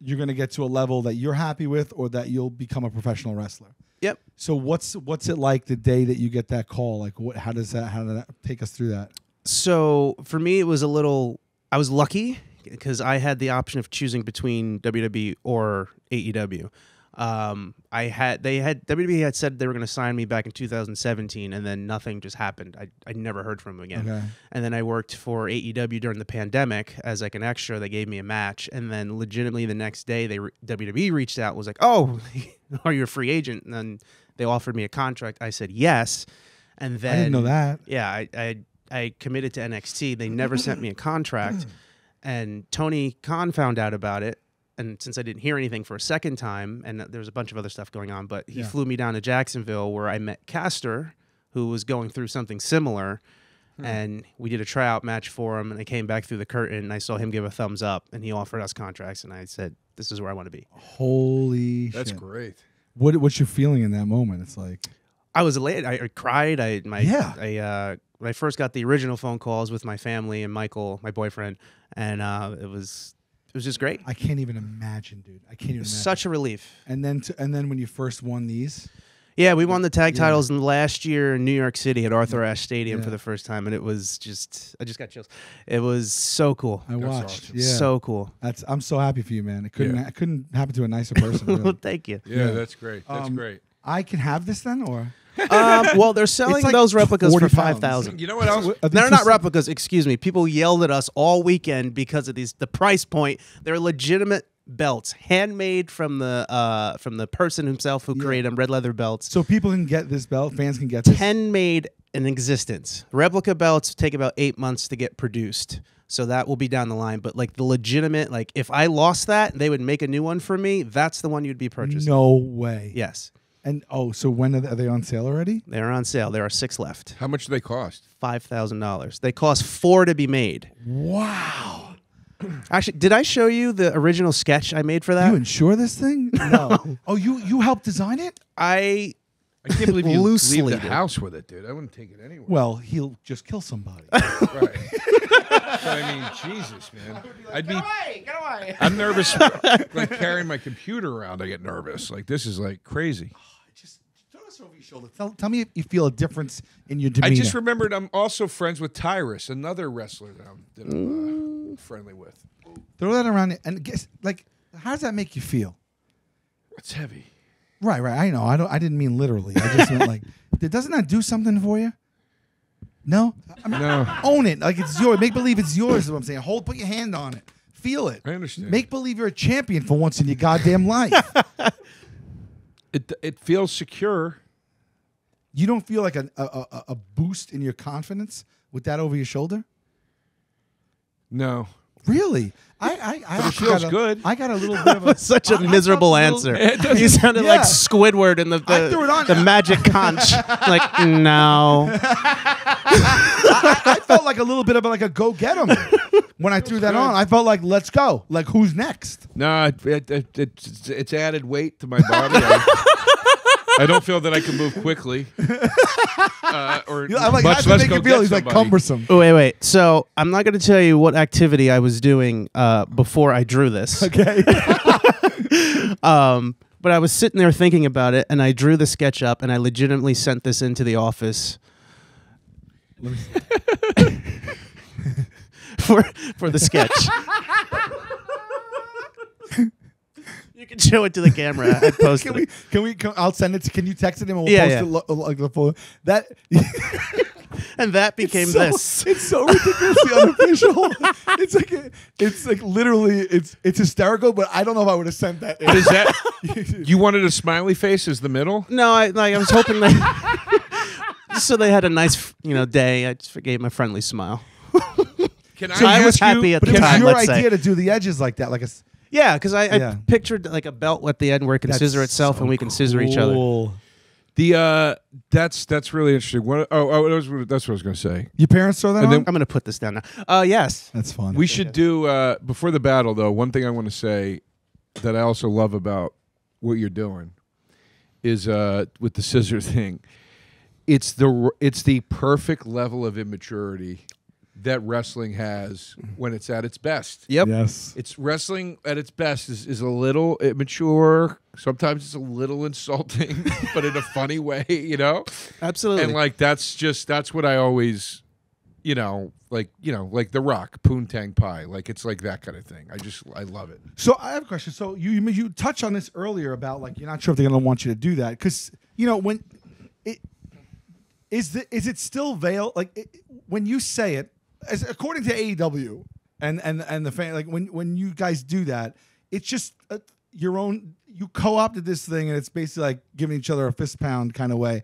you're going to get to a level that you're happy with or that you'll become a professional wrestler. Yep. So what's what's it like the day that you get that call? Like what how does that how did that take us through that? So for me, it was a little. I was lucky because I had the option of choosing between WWE or AEW. Um, I had they had WWE had said they were going to sign me back in 2017, and then nothing just happened. I I never heard from them again. Okay. And then I worked for AEW during the pandemic as like an extra. They gave me a match, and then legitimately the next day, they re- WWE reached out, and was like, "Oh, are you a free agent?" And then they offered me a contract. I said yes, and then I didn't know that. yeah, I, I I committed to NXT. They never sent me a contract, and Tony Khan found out about it. And since I didn't hear anything for a second time, and there was a bunch of other stuff going on, but he Yeah. flew me down to Jacksonville where I met Caster, who was going through something similar, hmm. and we did a tryout match for him. And I came back through the curtain, and I saw him give a thumbs up, and he offered us contracts, and I said, "This is where I want to be." Holy That's shit. great. What what's your feeling in that moment? It's like I was elated. I, I cried. I my Yeah. I uh, when I first got the original phone calls with my family and Michael, my boyfriend, and uh, it was it was just great. I can't even imagine, dude. I can't even imagine. such a relief. and then to, and then when you first won these, Yeah, we won the tag Yeah. titles in last year in New York City at Arthur Ashe Stadium Yeah. for the first time, and it was just I just got chills. It was so cool, I watched. awesome. Yeah. so cool. That's I'm so happy for you, man. It couldn't Yeah. it couldn't happen to a nicer person. well, thank you. Yeah, Yeah. that's great. That's Um, great. I can have this then, or um, well, they're selling like those replicas for pounds. five thousand. You know what else? They're not replicas. Excuse me. People yelled at us all weekend because of these. The price point. They're legitimate belts, handmade from the uh, from the person himself who created them. Red leather belts. So people can get this belt. Fans can get this. Ten made in existence. Replica belts take about eight months to get produced. So that will be down the line. But like the legitimate, like if I lost that, they would make a new one for me. That's the one you'd be purchasing. No way. Yes, And oh, so when are they, are they on sale already? they're on sale. There are six left. How much do they cost? Five thousand dollars. They cost four to be made. Wow. Actually, did I show you the original sketch I made for that? You insure this thing? No. oh, you you helped design it? I I can't believe you Loosely, leave the dude. house with it, dude. I wouldn't take it anywhere. Well, he'll just kill somebody. right. But I mean, Jesus, man. I'd be. get away. I'm nervous, like carrying my computer around. I get nervous. Like this is like crazy. just throw this over your shoulder. Tell, tell me if you feel a difference in your demeanor. I just remembered I'm also friends with Tyrus, another wrestler that I'm, that I'm uh, friendly with. throw that around and guess like how does that make you feel? It's heavy. Right, right. I know. I don't. I didn't mean literally. I just meant like, th- doesn't that do something for you? No. I mean, No. own it like it's yours. Make believe it's yours. Is what I'm saying. Hold. Put your hand on it. Feel it. I understand. Make believe you're a champion for once in your goddamn life. It it feels secure. You don't feel like a, a a a boost in your confidence with that over your shoulder. No. Really? I I, I it feels got a- good. I got a little bit of a Such a I- I miserable felt a little- answer. You sounded like Squidward in the I the, threw it on- the magic conch. like no. I, I felt like a little bit of like a go get 'em when I threw that on. I felt like let's go. Like who's next? No, it, it, it, it's, it's added weight to my body. I, I don't feel that I can move quickly, uh, or You know, I'm like, much how's it less make go you feel? get He's like somebody. cumbersome. Oh, wait, wait. So I'm not going to tell you what activity I was doing uh, before I drew this. Okay. Um, but I was sitting there thinking about it, and I drew the sketch up, and I legitimately sent this into the office for for the sketch. You can show it to the camera. I posted can we? it. Can we? Can, I'll send it. to Can you text it and we'll Yeah, post yeah. it lo- lo- like the full that. and that became so, this. It's so ridiculously unofficial. It's like a, it's like literally it's it's hysterical. But I don't know if I would have sent that. in. Is that you wanted a smiley face as the middle? No, I like I was hoping they so they had a nice you know day. I just gave him a friendly smile. Can So I was ask you- happy at but the it was time, your let's say. idea to do the edges like that, like a. s- Yeah, because I, Yeah. I pictured like a belt at the end where it can That's scissor itself so and we can scissor each other. cool. The uh, that's that's really interesting. What? Oh, oh that was, that's what I was going to say. Your parents throw that And on? then- I'm gonna put this down now. Uh yes. That's fun. We should do uh, before the battle though. One thing I want to say that I also love about what you're doing is uh with the scissor thing. It's the r- it's the perfect level of immaturity that wrestling has when it's at its best. Yep. Yes. It's wrestling at its best is, is a little immature. Sometimes it's a little insulting, but in a funny way, you know? Absolutely. And like that's just that's what I always you know, like you know, like The Rock, Poontang Pie, like it's like that kind of thing. I just I love it. So I have a question. So you you, you touched on this earlier about like you're not sure if they're going to want you to do that because you know when it is the is it still veil like it, when you say it as according to AEW and and and the fan like when when you guys do that it's just uh your own you co-opted this thing and it's basically like giving each other a fist pound kind of way.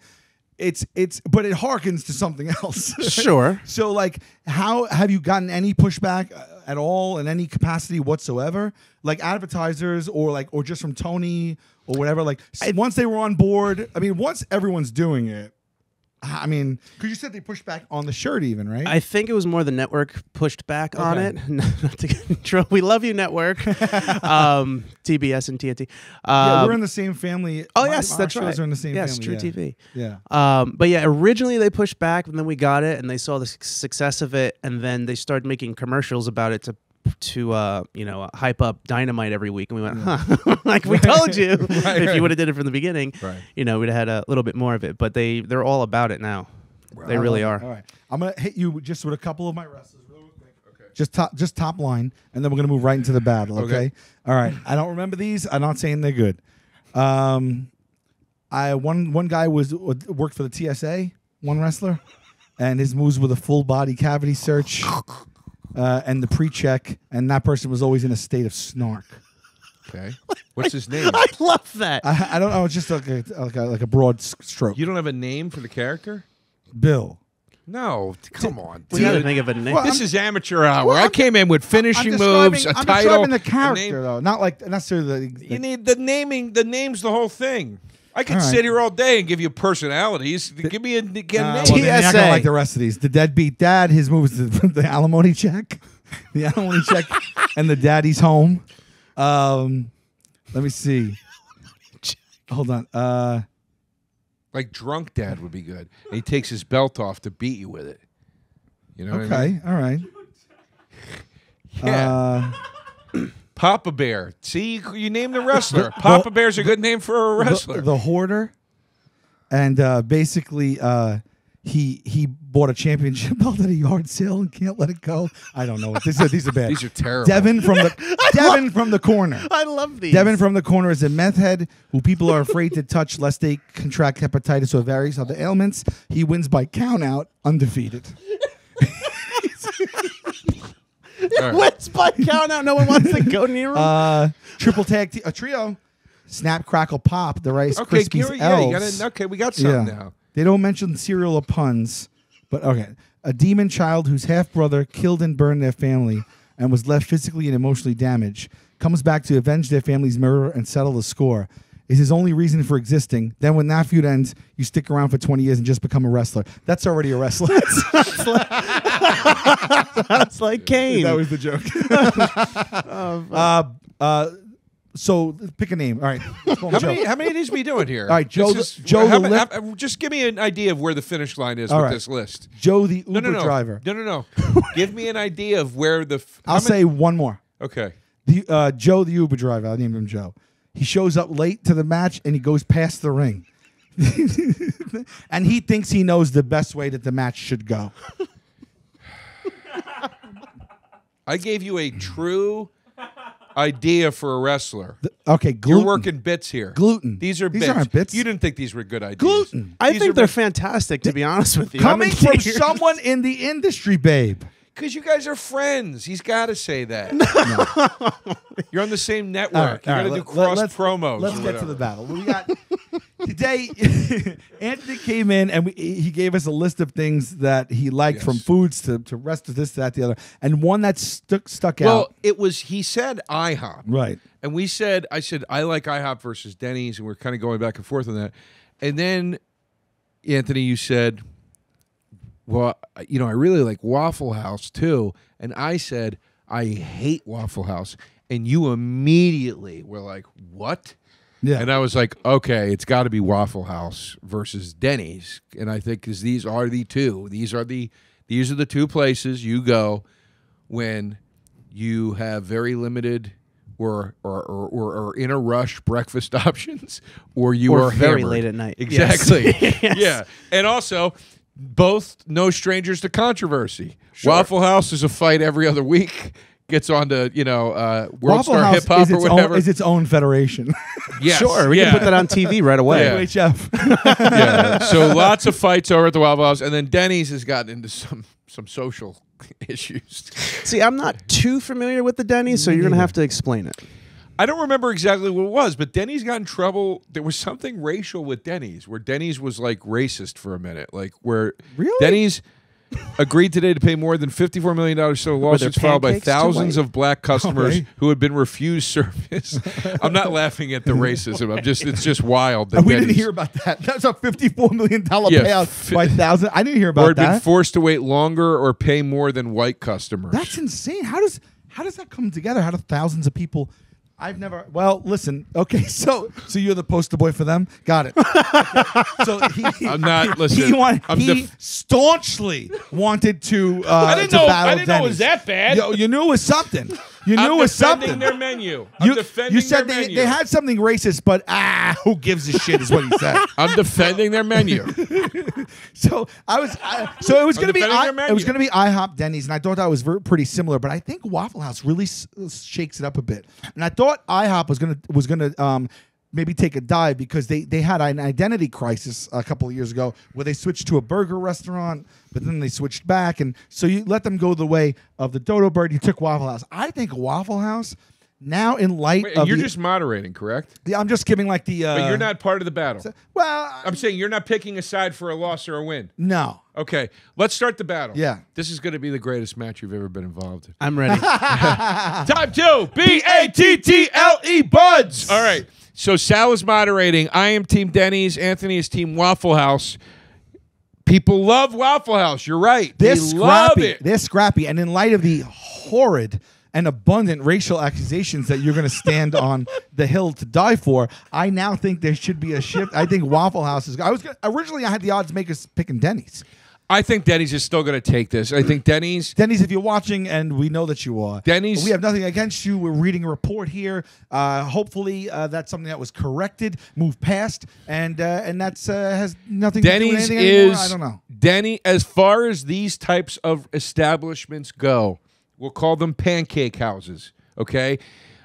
It's it's but it harkens to something else. Sure. So, like, how have you gotten any pushback uh, at all in any capacity whatsoever? Like advertisers, or like, or just from Tony or whatever. Like, s- once they were on board, I mean, once everyone's doing it, I mean, because you said they pushed back on the shirt, even right? I think it was more the network pushed back on it. Not to get in trouble. We love you, network. um, TBS and TNT. yeah, Um, we're in the same family. oh My- yes, our that's shows right. Are in the same yes, family. True yeah. TV. Yeah. Um, but yeah, originally they pushed back, and then we got it, and they saw the success of it, and then they started making commercials about it to to uh, you know uh, hype up Dynamite every week, and we went, huh, like we told you, if right. you would have did it from the beginning, Right. you know, we'd have had a little bit more of it. But they they're all about it now. They really are. All right, I'm gonna hit you just with a couple of my wrestlers real quick. Okay. Just top, just top line, and then we're gonna move right into the battle. Okay. Okay. All right. I don't remember these. I'm not saying they're good. Um, I one one guy was worked for the TSA, one wrestler, and his moves were the full body cavity search, uh, and the pre-check, and that person was always in a state of snark. Okay. What's his name? I love that. I, I don't know. It's just like a, like a like a broad s- stroke. You don't have a name for the character? Bill. No, t- come on. we got to dude. think of a name. Well, This I'm- is amateur hour. Well, I I'm- came in with I'm finishing describing, moves, a I'm title, describing the a character name. though, not like necessarily the, the You need the naming. The name's the whole thing. I could All right. sit here all day and give you personalities. give me a, get a Uh, name. well, then you're not gonna like the rest of these. The deadbeat dad, his moves, the, the alimony check, the alimony check, and the daddy's home. Um, let me see. Hold on. Uh, like drunk dad would be good. And he takes his belt off to beat you with it. You know what I mean? okay, all right. Yeah. Uh, Papa Bear. See, you, named the wrestler. Papa Bear's a good name for a wrestler. the, the hoarder, and uh, basically, uh, he he bought a championship belt at a yard sale and can't let it go. I don't know. These are these are bad. These are terrible. Devin from the Devin from the corner. I love these. Devin from the corner is a meth head who people are afraid to touch lest they contract hepatitis or various other ailments. He wins by count out, undefeated. All right. Wins by count out. No one wants to go near him. Uh, triple tag, t- a trio. Snap, crackle, pop. The Rice Okay, Krispies Gary, yeah, you elves. gotta, okay, we got something Yeah. now. They don't mention cereal or puns, but okay. A demon child whose half brother killed and burned their family and was left physically and emotionally damaged comes back to avenge their family's murder and settle the score. Is his only reason for existing. Then, when that feud ends, you stick around for 20 years and just become a wrestler. That's already a wrestler. That's like Kane. that was the joke. uh, uh, so, pick a name. All right. How many, how many of these we doing here? All right, Joe This the- is- Joe how the how- just give me an idea of where the finish line is All with right. this list. Joe the Uber No, no, no. driver. No, no, no. give me an idea of where the. I'll many- say one more. Okay. The uh, Joe, the Uber driver, I named him Joe. He shows up late to the match and he goes past the ring, and he thinks he knows the best way that the match should go. I gave you a true idea for a wrestler. Okay, gluten. You're working bits here. Gluten. These are These bits. aren't bits. You didn't think these were good ideas. gluten I These think they're bits. fantastic, to be honest with you. coming from in someone in the industry, babe. Because you guys are friends. He's got to say that. You're on the same network. All right, you all got to do cross let's- promos. Let's get to the battle. We got today. Anthony came in and we, he gave us a list of things that he liked, Yes. from foods to to rest to this, to that, the other, and one that stuck stuck Well, out. Well, it was. He said IHOP. Right. And we said, I said, I like IHOP versus Denny's, and we're kind of going back and forth on that. And then, Anthony, you said, well, you know, I really like Waffle House too. And I said, I hate Waffle House. And you immediately were like, what? Yeah. And I was like, okay, it's got to be Waffle House versus Denny's, and I think because these are the two. These are the these are the two places you go when you have very limited or or or, or, or in a rush breakfast options, or you Or are very hammered. late at night. Exactly. Yes. Yeah, and also. Both no strangers to controversy. Waffle House is a fight every other week. Gets on to you know uh, World Waffle Star House Hip Hop or whatever. own, is its own federation. Yes, Sure, we yeah. can put that on TV right away. Yeah. UHF. yeah. So lots of fights over at the Waffle House, and then Denny's has gotten into some some social issues. See, I'm not too familiar with the Denny's, so you're gonna have to explain it. I don't remember exactly what it was, but Denny's got in trouble. There was something racial with Denny's, where Denny's was like racist for a minute, like where Really? Denny's agreed today to pay more than fifty-four million dollars to lawsuits filed by thousands of black customers who had been refused service. I'm not laughing at the racism. I'm just it's just wild that we didn't hear about that. That's a fifty-four million dollar Yeah, payout by thousand. I didn't hear or about had been that. forced to wait longer or pay more than white customers. That's insane. How does how does that come together? How do thousands of people? I've never. Well, listen. Okay, so so you're the poster boy for them. Got it. Okay, So he, I'm not- He, listen, want, I'm he def- staunchly wanted to. Uh, I didn't to know- I didn't know it was that bad. You, you knew it was something. You knew I'm it was defending something. their menu. I'm you, you said they, menu. they had something racist, but ah, who gives a shit? Is what he said. I'm defending their menu. So I was, I, so it was going to be, I, it was going to be IHOP, Denny's, and I thought that was very, pretty similar. But I think Waffle House really s- shakes it up a bit. And I thought IHOP was going to was going to um, maybe take a dive because they they had an identity crisis a couple of years ago where they switched to a burger restaurant, but then they switched back, and so you let them go the way of the Dodo Bird. You took Waffle House. I think Waffle House. Now, in light Wait, of you're the- just moderating, correct? yeah, I'm just giving like the. Uh, But you're not part of the battle. Well, I'm saying you're not picking a side for a loss or a win. no. Okay, let's start the battle. Yeah. This is going to be the greatest match you've ever been involved in. I'm ready. Time two. B A T T L E Buds. All right. So Sal is moderating. I am Team Denny's. Anthony is Team Waffle House. People love Waffle House. You're right. They're they love scrappy. it. They're scrappy. And in light of the horrid and abundant racial accusations that you're going to stand on the hill to die for, I now think there should be a shift. I think Waffle House is. I was gonna, originally I had the odds makers picking Denny's. I think Denny's is still going to take this. I think Denny's. Denny's, if you're watching, and we know that you are, Denny's- we have nothing against you. We're reading a report here. Uh, hopefully, uh, that's something that was corrected, moved past, and uh, and that's uh, has nothing to do with Denny's anything anymore. I don't know. Denny as far as these types of establishments go, we'll call them pancake houses, okay?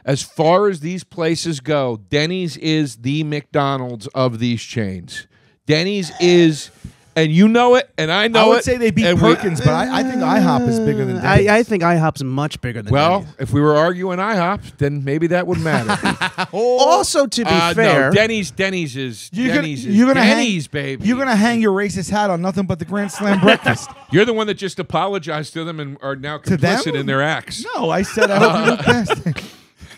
As far as these places go, Denny's is the McDonald's of these chains. Denny's is and you know it and I know it. I would it. say they beat and we- Perkins, but I, I think IHOP is bigger than Denny's. I, I think IHOP's much bigger than well, Denny's. if we were arguing IHOP, then maybe that would matter. Also, to be Uh, fair, no, Denny's Denny's is You're gonna, Denny's is you're gonna Denny's, hang, baby. You're gonna hang your racist hat on nothing but the Grand Slam breakfast. You're the one that just apologized to them and are now To them? complicit in their acts. no, I said I hope you move past. it.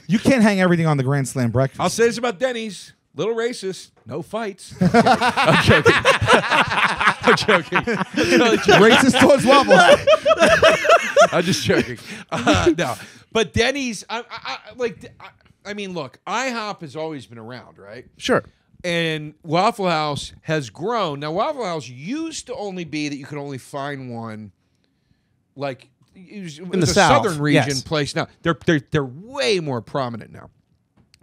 You can't hang everything on the Grand Slam breakfast. I'll say this about Denny's. Little racist. No fights. I'm joking. I'm joking. I'm totally joking. racist towards Waffle House. I'm just joking. Uh, no, but Denny's. I, I, I like. I, I mean, look. IHOP has always been around, right? sure. And Waffle House has grown. Now, Waffle House used to only be that you could only find one, like it the southern region yes. place. Now they're they're they're way more prominent now.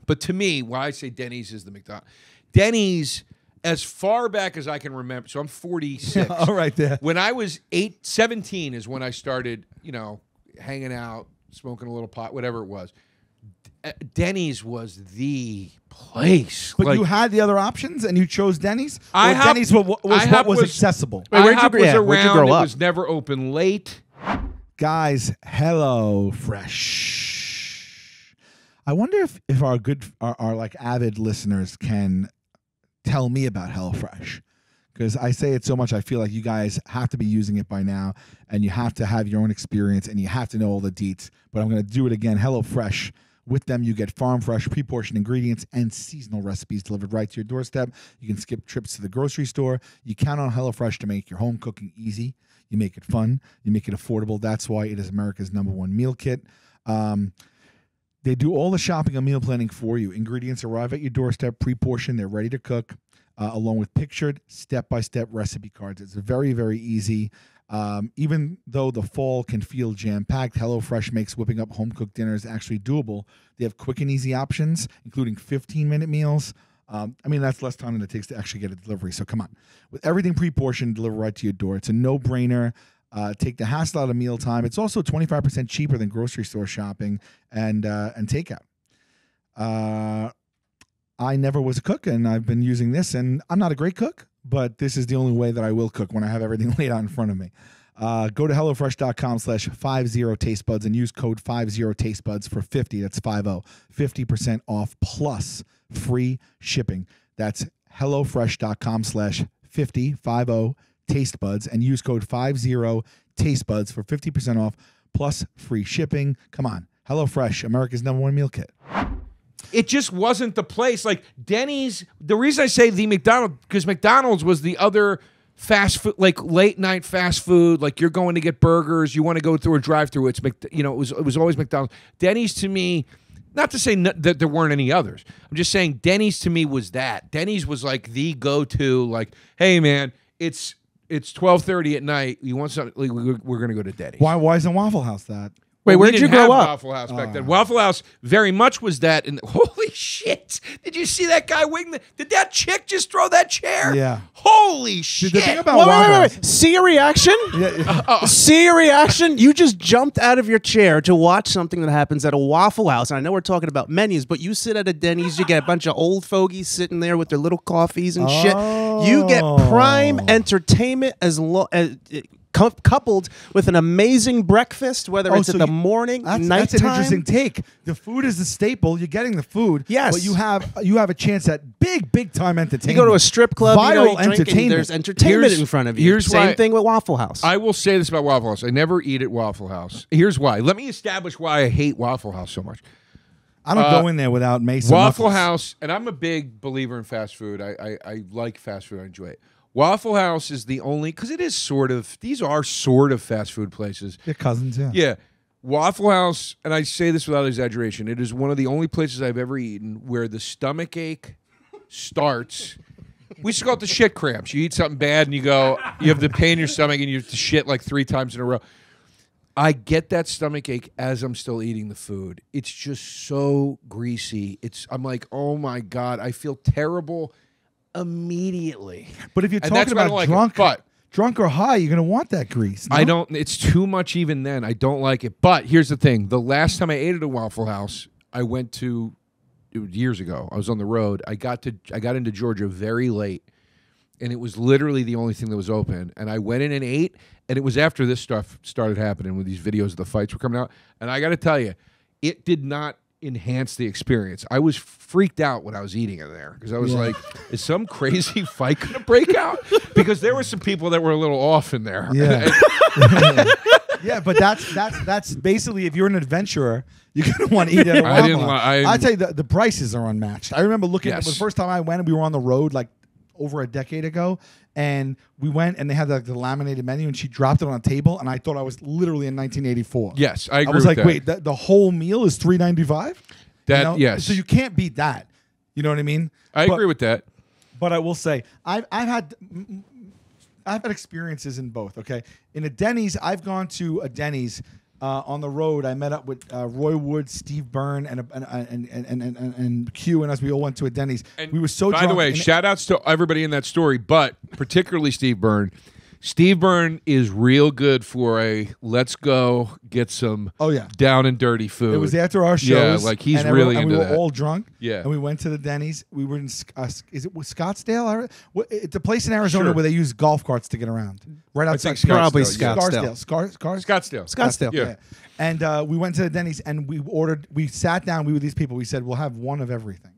But to me, why I say Denny's is the McDonald's. Denny's, as far back as I can remember. So I'm 46. All right, there. When I was eight, 17 is when I started, you know, hanging out, smoking a little pot, whatever it was. D- uh, Denny's was the place. But Like, you had the other options, and you chose Denny's. Or IHOP Denny's wa- was, IHOP what was, was- accessible. Wait, where'd you IHOP gr- was yeah, where'd you around. grow it up? was never open late. Guys, hello, fresh. I wonder if if our good our, our like avid listeners can tell me about HelloFresh. Because I say it so much, I feel like you guys have to be using it by now, and you have to have your own experience, and you have to know all the deets. But I'm going to do it again. HelloFresh. With them, you get farm fresh, pre portioned ingredients and seasonal recipes delivered right to your doorstep. You can skip trips to the grocery store. You count on HelloFresh to make your home cooking easy. You make it fun. You make it affordable. That's why it is America's number one meal kit. Um, They do all the shopping and meal planning for you. Ingredients arrive at your doorstep, pre-portioned. They're ready to cook, uh, along with pictured step-by-step recipe cards. It's very, very easy. Um, even though the fall can feel jam-packed, HelloFresh makes whipping up home-cooked dinners actually doable. They have quick and easy options, including 15-minute meals. Um, I mean, that's less time than it takes to actually get a delivery. So come on, with everything pre-portioned, delivered right to your door. It's a no-brainer. Uh, take the hassle out of mealtime. It's also 25% cheaper than grocery store shopping and uh, and takeout. Uh, I never was a cook, and I've been using this, and I'm not a great cook, but this is the only way that I will cook when I have everything laid out in front of me. Uh, go to HelloFresh.com slash 50 tastebuds and use code 50 tastebuds for 50. That's 50. 50% off plus free shipping. That's HelloFresh.com slash 50 50 tastebuds and use code 50 taste buds for 50% off plus free shipping. Come on. HelloFresh, America's number one meal kit. it just wasn't the place. Like Denny's, the reason I say the McDonald's because McDonald's was the other fast food, like late night fast food. Like you're going to get burgers, you want to go through a drive-through. It's Mc, you know, it was it was always McDonald's. Denny's to me. Not to say that there weren't any others. I'm just saying Denny's to me was that. Denny's was like the go-to. Like, hey man, it's it's 12:30 at night. You want something? Like, we're, we're gonna go to Denny's. Why, why isn't Waffle House that? Wait, Well, we where'd you didn't grow have up? Waffle House back then. Oh. Waffle House very much was that. And holy shit! Did you see that guy wing? The, did that chick just throw that chair? Yeah. Holy shit! the thing about Wait, wait, Waffle wait, House- wait. See a reaction? Yeah. See a reaction? You just jumped out of your chair to watch something that happens at a Waffle House. And I know we're talking about menus, but you sit at a Denny's, you get a bunch of old fogies sitting there with their little coffees and shit. You get prime Oh. entertainment as long as. Cou- Coupled with an amazing breakfast, whether Oh, it's so at the you- morning, That's, nighttime. that's an interesting take. The food is the staple. You're getting the food. Yes. But you have you have a chance at big, big time entertainment. You go to a strip club, you know, Viral you drink entertainment. There's entertainment Here's- in front of you. here's Same why- thing with Waffle House. I will say this about Waffle House. I never eat at Waffle House. Here's why. Let me establish why I hate Waffle House so much. I don't uh, go in there without Mason. Waffle Knuckles. House, and I'm a big believer in fast food. I, I, I like fast food. I enjoy it. Waffle House is the only because it is sort of these are sort of fast food places. Your cousins, yeah. Yeah. Waffle House, and I say this without exaggeration, it is one of the only places I've ever eaten where the stomach ache starts. We used to call it the shit cramps. You eat something bad and you go, you have the pain in your stomach and you have to shit like three times in a row. I get that stomach ache as I'm still eating the food. It's just so greasy. It's I'm like, oh my god, I feel terrible immediately. But if you're And talking about don't like it. drunk, But- drunk or high, you're gonna want that grease. I don't. It's too much even then. I don't like it. But here's the thing: the last time I ate at a Waffle House, I went to it was years ago. I was on the road. I got to I got into Georgia very late, and it was literally the only thing that was open. And I went in and ate, and it was after this stuff started happening when these videos of the fights were coming out. And I got to tell you, it did not enhance the experience. I was freaked out when I was eating in there because I was like, "Is some crazy fight going to break out?" Because there were some people that were a little off in there. Yeah. yeah, but that's that's that's basically if you're an adventurer, you're gonna want to eat at a I didn't I I tell you, the, the prices are unmatched. I remember looking at Yes. the first time I went, and we were on the road like over a decade ago, and we went and they had like the laminated menu, and she dropped it on a table, and I thought I was literally in 1984. Yes, I I was like, that. wait, the, the whole meal is 3.95. That- yes. So you can't beat that. You know what I mean? I But- agree with that. but I will say I've I've had I've had experiences in both. Okay, in a Denny's, I've gone to a Denny's uh, on the road. I met up with uh, Roy Wood, Steve Byrne, and and and and and, and, and Q, and as we all went to a Denny's, we were so. By the way, shout outs to everybody in that story, but particularly Steve Byrne. Steve Byrne is real good for a let's go get some Oh, yeah. down and dirty food. It was after our Yeah, like he's and everyone- really and into we were that. all drunk. Yeah. and we went to the Denny's. We were in uh, is it Scottsdale? It's a place in Arizona Sure. where they use golf carts to get around. Right outside think Probably Scottsdale, Scottsdale. Scarsdale. Scar, Scar, Scottsdale. Scottsdale. Yeah. And uh, we went to the Denny's and we ordered. We sat down. We were these people. We said we'll have one of everything.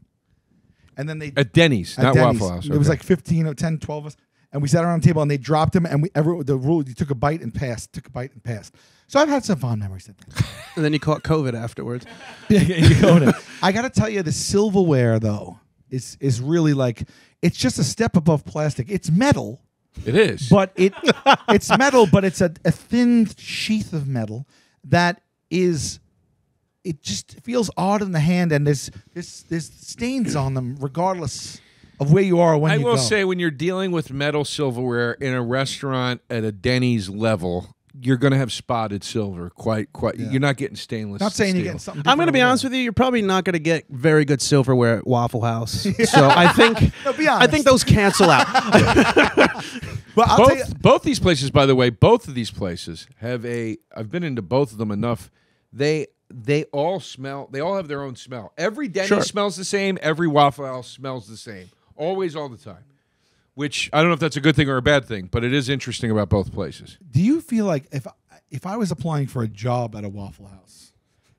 And then they At Denny's, at not Denny's, Waffle House. It was like 15 or 10, 12 of us. And we sat around the table and they dropped them. And we every, the rule you took a bite and passed. Took a bite and passed. So I've had some fond memories of that. and then you caught COVID afterwards. You go to- I got to tell you, the silverware though is is really like it's just a step above plastic. It's metal, it is. but it it's metal, but it's a, a thin sheath of metal that is it just feels odd in the hand, and there's there's there's stains on them, regardless of where you are or when I you will go. say, when you're dealing with metal silverware in a restaurant at a Denny's level, you're going to have spotted silver. Quite, quite. You're not getting stainless. not saying you're steel. getting something. I'm going to be honest with you. You're probably not going to get very good silverware at Waffle House. So I think No, be I think those cancel out. But I'll tell you, both both these places, by the way, both of these places have a. I've been into both of them enough. They they all smell. They all have their own smell. Every Denny Sure. smells the same. Every Waffle House smells the same. Always, all the time. Which I don't know if that's a good thing or a bad thing, but it is interesting about both places. do you feel like if if I was applying for a job at a Waffle House,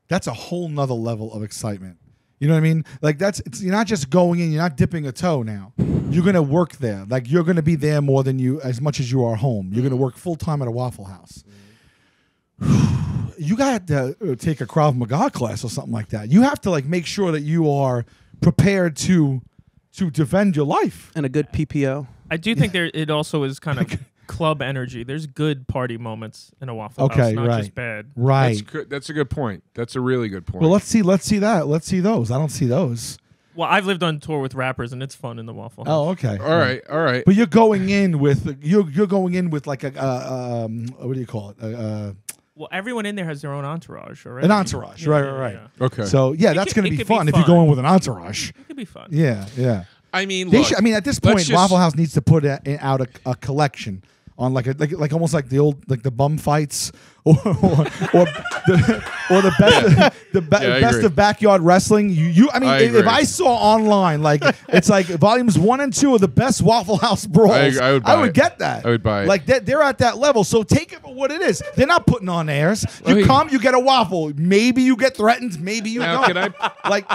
that's a whole nother level of excitement. You know what I mean? Like that's it's, you're not just going in, you're not dipping a toe now. You're gonna work there. Like you're gonna be there more than you as much as you are home. You're gonna work full time at a Waffle House. you got to uh, take a Krav Maga class or something like that. You have to like make sure that you are prepared to to defend your life. and a good PPO. I do think there it also is kind of club energy. There's good party moments in a Waffle Okay, House, not right. just bad. Right. That's good. That's a good point. That's a really good point. well, let's see. Let's see that. Let's see those. I don't see those. Well, I've lived on tour with rappers, and it's fun in the Waffle House. Oh, okay. all right, all right. But you're going in with you're you're going in with like a uh, um what do you call it? Uh, Well, everyone in there has their own entourage already. an entourage, Yeah, right, right, right. yeah. Okay. So yeah, that's going to be could be fun if you go in with an entourage. It could be fun. Yeah, yeah. I mean, look, should, I mean, at this point, just- Waffle House needs to put a, a- out a, a collection on like a like, like almost like the old like the bum fights or or, or the or the best the be- Yeah, best agree. of backyard wrestling. You you I mean, I if, if. I saw online like it's like volumes one and two of the best Waffle House brawls, I would buy it. get that. I would buy it. Like they're, they're at that level. So take it for what it is. They're not putting on airs. You Wait. come, you get a waffle. Maybe you get threatened. Maybe you Now, don't. like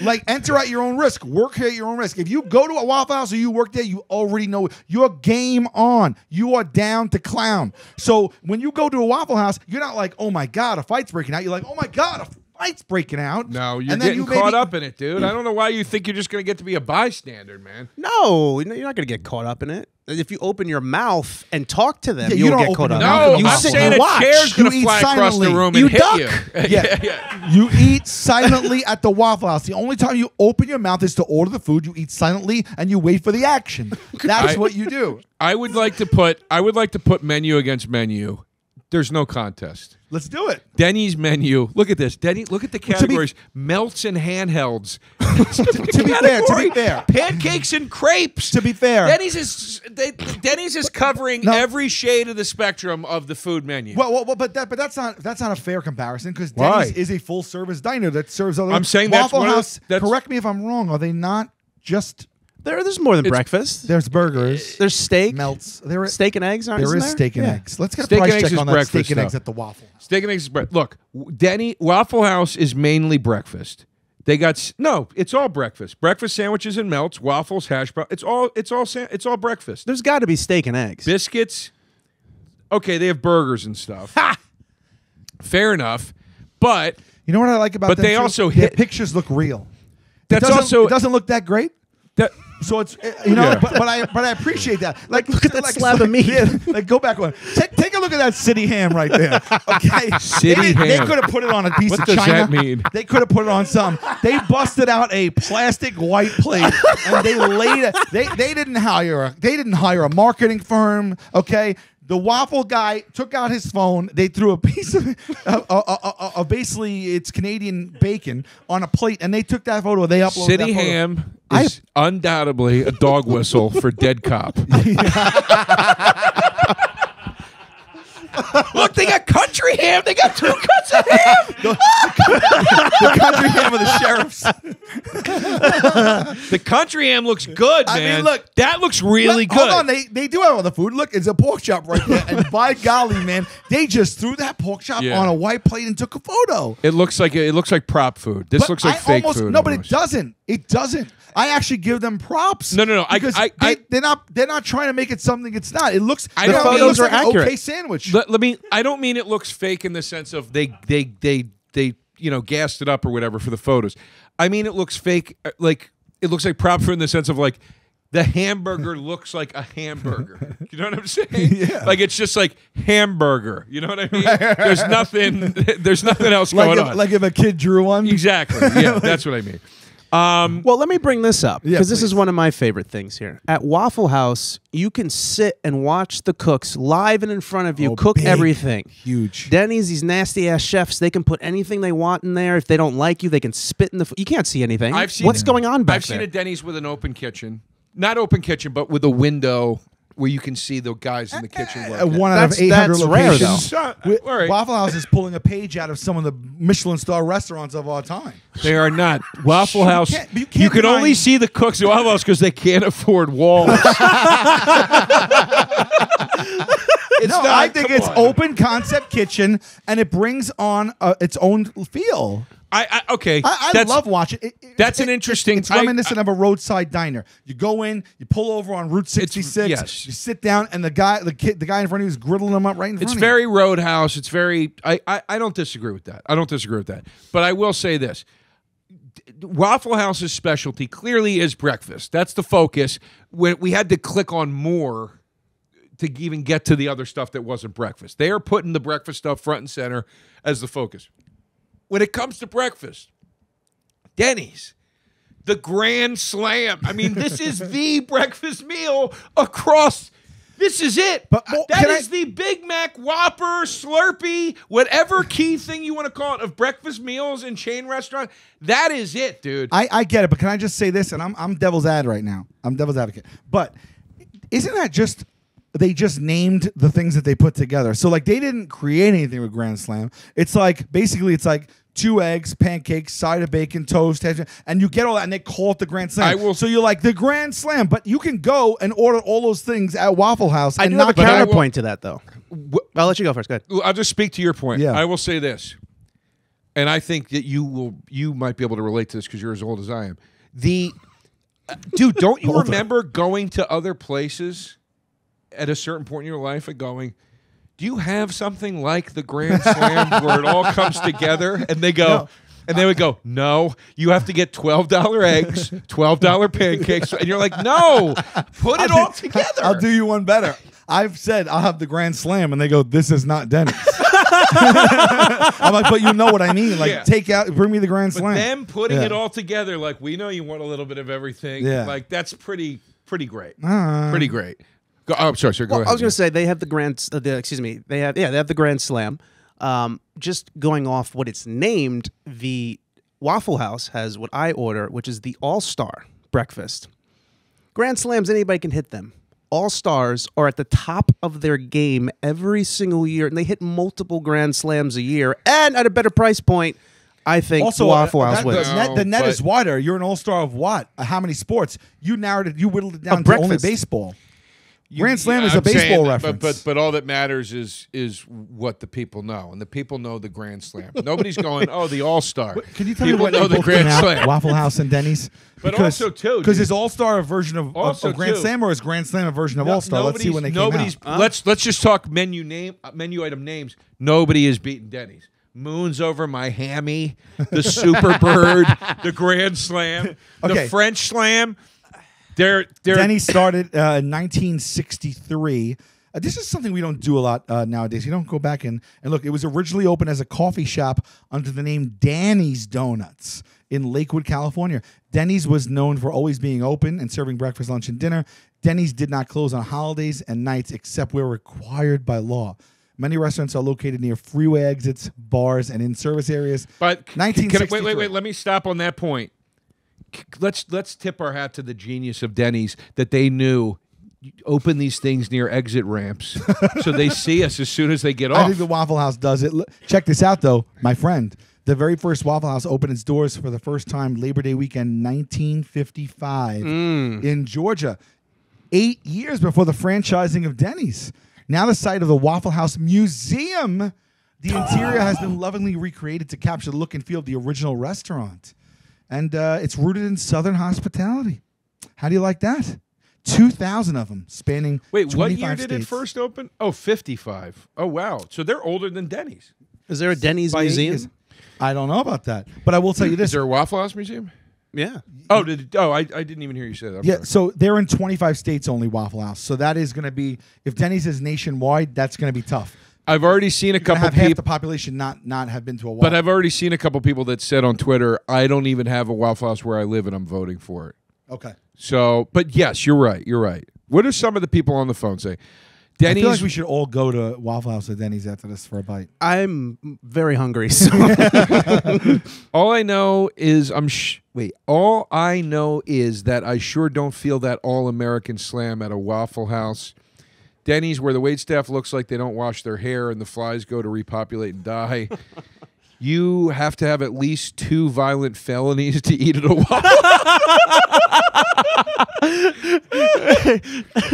like enter at your own risk. Work here at your own risk. If you go to a Waffle House or you work there, you already know you're game on. You are down to clown. So when you go to a Waffle House, you're not like, oh my god, a fight's breaking out. You're like, oh my god, a fight's breaking out. No, you're And then getting you caught maybe- up in it, dude. I don't know why you think you're just going to get to be a bystander, man. No, you're not going to get caught up in it. If you open your mouth and talk to them, Yeah, you you'll don't get caught open up. your No, you I'm sit saying and a watch. chair's going You to eat fly across the silently. room You and hit duck. you. Yeah. yeah. You eat silently at the Waffle House. The only time you open your mouth is to order the food. You eat silently and you wait for the action. That's I- what you do. I would like to put I would like to put menu against menu. There's no contest. Let's do it. Denny's menu. Look at this. Denny. Look at the to categories: melts and handhelds. To be fair, to be fair, pancakes and crepes. to be fair. Denny's is they, Denny's is covering No. every shade of the spectrum of the food menu. Well, well, well, but that, but that's not that's not a fair comparison because? Denny's is a full service diner that serves other. I'm saying that's Waffle the- House. that's- correct me if I'm wrong. Are they not just? There, there's more than It's- breakfast. There's burgers, eh. There's steak, melts. There is steak and eggs. Aren't there isn't is steak and Yeah. eggs. Let's get Steak a and price eggs check is on that breakfast steak and eggs at the Waffle House. Steak and eggs is bread. Look, Denny Waffle House is mainly breakfast. They got s- no. It's all breakfast. Breakfast sandwiches and melts, waffles, hash brown. It's all. It's all. Sa- it's all breakfast. There's got to be steak and eggs. biscuits. Okay, they have burgers and stuff. Fair enough, but You know what I like about? But them they too? also Their hit- pictures look real. That's it doesn't, also- it doesn't look that great. that So it's uh, you know, Yeah. but, but I but I appreciate that. Like look at that like, slab like, of meat. yeah, like go back one. Take take a look at that city ham right there. Okay, City they, didn't- They ham. could have put it on a piece What of does china. that mean? They could have put it on some. They busted out a plastic white plate and they laid it. They they didn't hire a they didn't hire a marketing firm. Okay. The waffle guy took out his phone. They threw a piece of, uh, uh, uh, basically it's Canadian bacon on a plate, and they took that photo. They uploaded city that photo. ham I- is undoubtedly a dog whistle for dead cop. Look, they got country ham. They got two cuts of ham. the country ham of the sheriffs. The country ham looks good, I mean, man. look- that looks really good. Hold on, they they do have all the food. Look, it's a pork chop right there, and by golly, man, they just threw that pork chop Yeah. on a white plate and took a photo. it looks like it looks like prop food. This But looks like I fake almost, food. No, but it almost. doesn't. It doesn't. I actually give them props. No, no, no, I- Because I- they, I- they're not they're not trying to make it something it's not. It looks I the don't photos like are an accurate. okay sandwich. Let, let me. I don't mean it looks fake in the sense of they they they they you know gassed it up or whatever for the photos. I mean it looks fake. uh, Like it looks like prop food in the sense of like the hamburger looks like a hamburger. You know what I'm saying? Yeah. Like it's just like hamburger. You know what I mean? There's nothing. There's nothing else like going if, on. like if a kid drew one. exactly. Yeah, that's what I mean. Um, Well, let me bring this up Yeah, because this is one of my favorite things here. At Waffle House, you can sit and watch the cooks live and in front of you Oh, cook big. everything. Huge. Denny's, these nasty ass chefs, they can put anything they want in there. If they don't like you, they can spit in the. F- you can't see anything. I've seen what's going on back I've there. seen a Denny's with an open kitchen, not open kitchen, but with a window where you can see the guys in the kitchen Uh, working. one out of That's- 800 that's rare, locations. though. Wi- All right. Waffle House is pulling a page out of some of the Michelin star restaurants of our time. They are not Waffle You House. can't- you can't can deny- only see the cooks at Waffle House because they can't afford walls. it's no, not, I think it's on. open concept kitchen, and it brings on uh, its own feel. I, I okay. I, I love watching. It, it- that's it- an interesting- It's I- reminiscent of a roadside diner. You go in, you pull over on Route 66, yes. you sit down, and the guy, the kid, the guy in front of you is griddling them up right in front It's of you. very Roadhouse. It's very. I, I I don't disagree with that. I don't disagree with that. But I will say this: Waffle House's specialty clearly is breakfast. That's the focus. When we had to click on more to even get to the other stuff that wasn't breakfast. They are putting the breakfast stuff front and center as the focus. When it comes to breakfast, Denny's, the Grand Slam. I mean, this is the breakfast meal across. This is it. But, that can I- the Big Mac, Whopper, Slurpee, whatever key thing you want to call it of breakfast meals in chain restaurant. That is it, dude. I, I get it, but can I just say this? And I'm I'm devil's ad right now. I'm devil's advocate. But isn't that just they just named the things that they put together? So like they didn't create anything with Grand Slam. It's like basically it's like two eggs, pancakes, side of bacon, toast, and you get all that, and they call it the Grand Slam. I will- So you're like the Grand Slam, but you can go and order all those things at Waffle House I and do have a not will- counterpoint to that, though. I'll let you go first. Go ahead. I'll just speak to your point. Yeah. I will say this, and I think that you will, you might be able to relate to this because you're as old as I am. The uh, dude, don't you remember going to other places at a certain point in your life and going? Do you have something like the Grand Slam where it all comes together? And they go, No. and they would go, no, you have to get twelve dollar eggs, twelve dollar pancakes, and you're like, no, put it all together. I'll do you one better. I've said I'll have the Grand Slam, and they go, "This is not Denny's." I'm like, but you know what I mean. Like, Yeah. take out, bring me the Grand But Slam. them putting Yeah. it all together, like we know you want a little bit of everything. Yeah. Like that's pretty, pretty great. Uh, pretty great. Go, oh, sorry, sorry. Go Well, ahead. I was going to say they have the grand. Uh, the, excuse me. They have yeah. They have the Grand Slam. Um, just going off what it's named, the Waffle House has what I order, which is the All Star breakfast. Grand Slams, anybody can hit them. All Stars are at the top of their game every single year, and they hit multiple Grand Slams a year, and at a better price point. I think Also, Waffle uh, House that- wins. the net, the net No, is wider. You're an all star of what? Uh, How many sports? You narrowed it. You whittled it down A to only baseball. You- Grand Slam is a I'm saying baseball that, reference. But, but but all that matters is is what the people know, and the people know the Grand Slam. Nobody's going, oh, the All Star. Can you tell people me what know the Grand Slam? Waffle House and Denny's? But also, too, because dude- is All Star a version of, of, of Grand too. Slam or is Grand Slam a version of No- All Star? Let's see when they nobody's, came out. Let's let's just talk menu name uh, menu item names. Nobody is beaten Denny's. Moons over my hammy, the Super Bird, the Grand Slam, Okay. the French Slam. They're they're Denny started uh, in 1963. Uh, this is something we don't do a lot uh, nowadays. You don't go back and, and look. It was originally opened as a coffee shop under the name Danny's Donuts in Lakewood, California. Denny's was known for always being open and serving breakfast, lunch, and dinner. Denny's did not close on holidays and nights except where required by law. Many restaurants are located near freeway exits, bars, and in service areas. But c- can I- wait, wait, wait. Let me stop on that point. Let's let's tip our hat to the genius of Denny's that they knew open these things near exit ramps so they see us as soon as they get off. I think the Waffle House does it. Check this out, though, my friend. The very first Waffle House opened its doors for the first time Labor Day weekend, 1955, mm. in Georgia. Eight years before the franchising of Denny's. Now the site of the Waffle House Museum. The interior has been lovingly recreated to capture the look and feel of the original restaurant. And uh, it's rooted in Southern hospitality. How do you like that? 2,000 of them spanning Wait, what year did it first open? Oh, 55. Oh, wow. So they're older than Denny's. Is there a Denny's By museum? years. I don't know about that, but I will tell you this. Is there a Waffle House museum? Yeah. Oh, did oh I, I didn't even hear you say that. I'm Yeah, sorry. so they're in 25 states only, Waffle House. So that is going to be if Denny's is nationwide, that's going to be tough. I've already seen a You're couple have half the people, population not not have been to a Waffle. but I've already seen a couple people that said on Twitter, "I don't even have a Waffle House where I live, and I'm voting for it." okay. So, but yes, you're right. You're right. What do some of the people on the phone say? I Denny's. feel like we should all go to Waffle House or Denny's after this for a bite. I'm very hungry. So all I know is I'm. Sh- wait. All I know is that I sure don't feel that all American slam at a Waffle House. Denny's, where the wait staff looks like they don't wash their hair and the flies go to repopulate and die. you have to have at least two violent felonies to eat at a Waffle.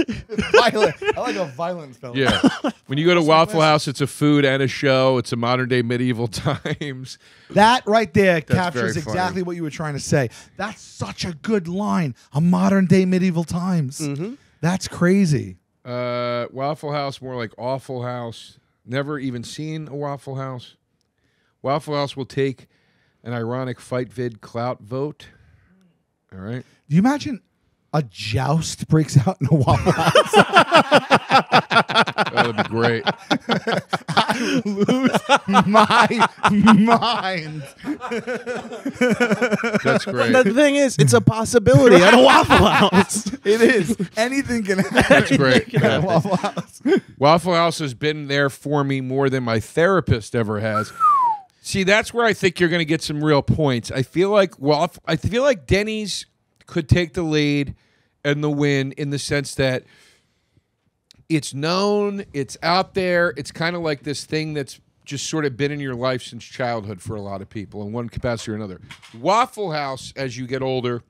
violent. I like a violent film. Yeah. When you go to Waffle House, it's a food and a show. It's a modern day medieval times. That right there very captures funny. exactly what you were trying to say. That's such a good line. A modern day medieval times. Mm-hmm. That's crazy. Uh, Waffle House, more like Awful House. Never even seen a Waffle House. Waffle House will take an ironic fight vid clout vote. All right. Do you imagine a joust breaks out in a Waffle House? That would be great. I lose my mind. That's great. the thing is, it's a possibility at a Waffle House. It is. Anything can happen. That's great. at a Yeah. Waffle House. Waffle House has been there for me more than my therapist ever has. See, that's where I think you're going to get some real points. I feel like Waff- I feel like Denny's could take the lead and the win in the sense that it's known, it's out there, it's kind of like this thing that's just sort of been in your life since childhood for a lot of people in one capacity or another. Waffle House, as you get older,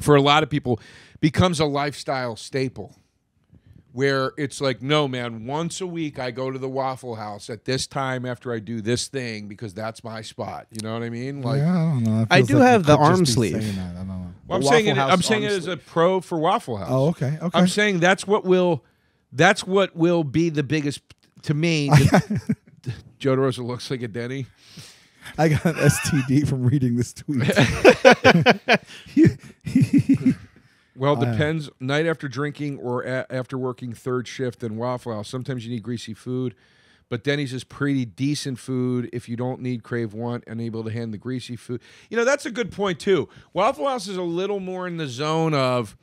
for a lot of people, becomes a lifestyle staple where it's like, no, man, once a week I go to the Waffle House at this time after I do this thing because that's my spot. You know what I mean? Like, Yeah, I don't know. I do like have the arm sleeve. saying. I don't know. well, I'm saying it, I'm saying it as a pro for Waffle House. Oh, okay. Okay. I'm saying that's what will, that's what will be the biggest to me. the- Joe DeRosa looks like a Denny. I got an STD from reading this tweet. Well, I- depends. Night after drinking or a- after working third shift in Waffle House. Sometimes you need greasy food, but Denny's is pretty decent food if you don't need crave want and able to hand the greasy food. You know that's a good point too. Waffle House is a little more in the zone of,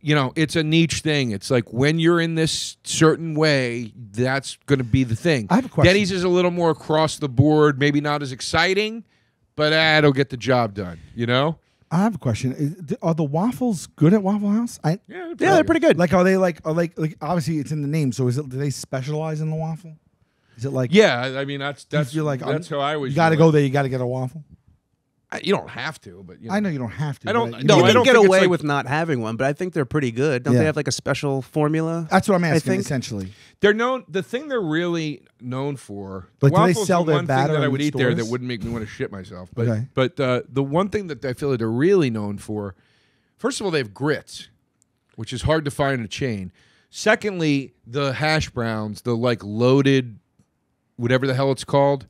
you know, it's a niche thing. It's like when you're in this certain way, that's going to be the thing. I have a question. Denny's is a little more across the board, maybe not as exciting, but ah, it'll get the job done. You know. I have a question. Is, are the waffles good at Waffle House? I Yeah, Yeah, they're pretty good. like. Are they like? Are like? Like obviously, it's in the name. So is it? Do they specialize in the waffle? Is it like? Yeah, I mean that's do you that's feel like um, that's I'm- how I always. You got to go there. You got to get a waffle. I- You don't have to, but you know. I know you don't have to. I don't- but no, you you I can don't get away like- with not having one, but I think they're pretty good. Don't Yeah. they have like a special formula? That's what I'm asking. I think- essentially, They're known. The thing they're really known for. But do they sell the their one thing batter that I would eat there that wouldn't make me want to shit myself. But Okay. but uh, the one thing that I feel that they're really known for, first of all, they have grits, which is hard to find in a chain. Secondly, the hash browns, the like loaded, whatever the hell it's called.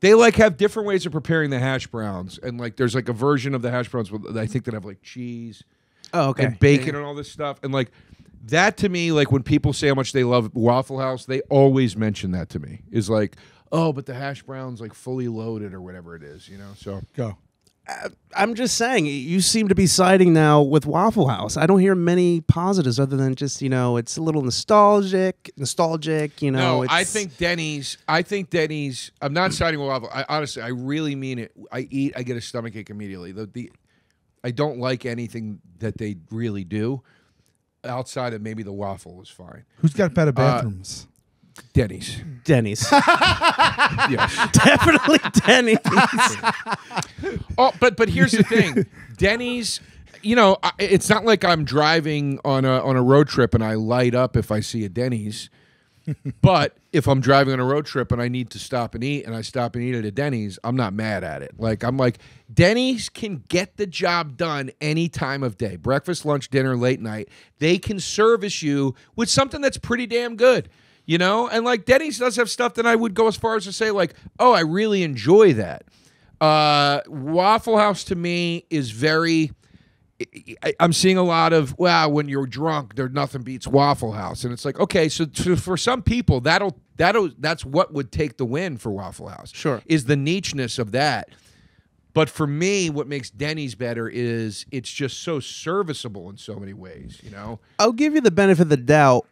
They like have different ways of preparing the hash browns, and like there's like a version of the hash browns with, I think that have like cheese Oh, okay. and bacon and all this stuff. And like that to me, like when people say how much they love Waffle House, they always mention that to me. Is like, oh, but the hash brown's like fully loaded or whatever it is, you know. So go. I'm just saying, you seem to be siding now with Waffle House. I don't hear many positives other than just you know it's a little nostalgic, nostalgic. You know, no, it's, I think Denny's. I think Denny's. I'm not siding with Waffle. I honestly, I really mean it. I eat, I get a stomach ache immediately. The, the I don't like anything that they really do. Outside of maybe the waffle is fine. Who's got Uh, better bathrooms? Denny's. Denny's, yes. definitely Denny's. Oh, but but here's the thing, Denny's. You know, it's not like I'm driving on a on a road trip and I light up if I see a Denny's. but if I'm driving on a road trip and I need to stop and eat and I stop and eat at a Denny's, I'm not mad at it. Like I'm like Denny's can get the job done any time of day. Breakfast, lunch, dinner, late night. They can service you with something that's pretty damn good. You know? And like Denny's does have stuff that I would go as far as to say like, "Oh, I really enjoy that." Uh, Waffle House to me is very. I, I'm seeing a lot of wow. When you're drunk, there nothing beats Waffle House, and it's like okay. So to, for some people, that'll that'll that's what would take the win for Waffle House. Sure. is the nicheness of that. But for me, what makes Denny's better is it's just so serviceable in so many ways. You know, I'll give you the benefit of the doubt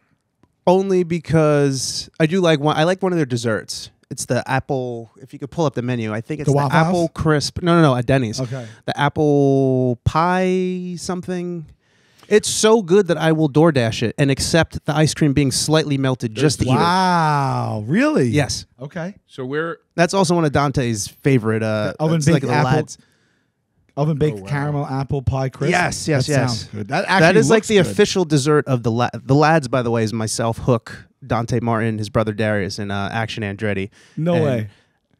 only because I do like one. I like one of their desserts. It's the apple. If you could pull up the menu, I think it's The the, apple crisp. No, no, no, at Denny's. Okay. The apple pie something. It's so good that I will DoorDash it and accept the ice cream being slightly melted just to eat it. Wow, really? Yes, Okay. so we're that's also one of Dante's favorite. Uh, The oven it's like baked the apple lads. Oven baked Oh, wow. caramel apple pie crisp. Yes, yes, that yes. Good. That, actually That is like the good. official dessert of the la- the lads. By the way, is myself, Hook, Dante Martin, his brother Darius, and uh, Action Andretti. No And way.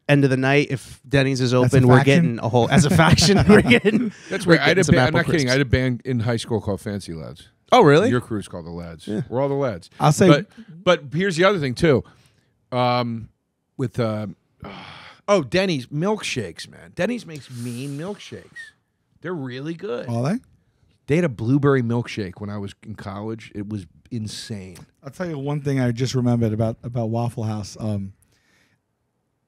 End of the night, if Denny's is open, we're getting a whole as a faction. we're getting. that's we're where I had a band, I'm apple not kidding. I had a band in high school called Fancy Lads. Oh, really? Your crew's called the Lads. We're all the Lads. I'll say but but here's the other thing too. Um, with uh, oh Denny's milkshakes, man. Denny's makes mean milkshakes. They're really good. are they? They had a blueberry milkshake when I was in college. It was insane. I'll tell you one thing I just remembered about about Waffle House. Um,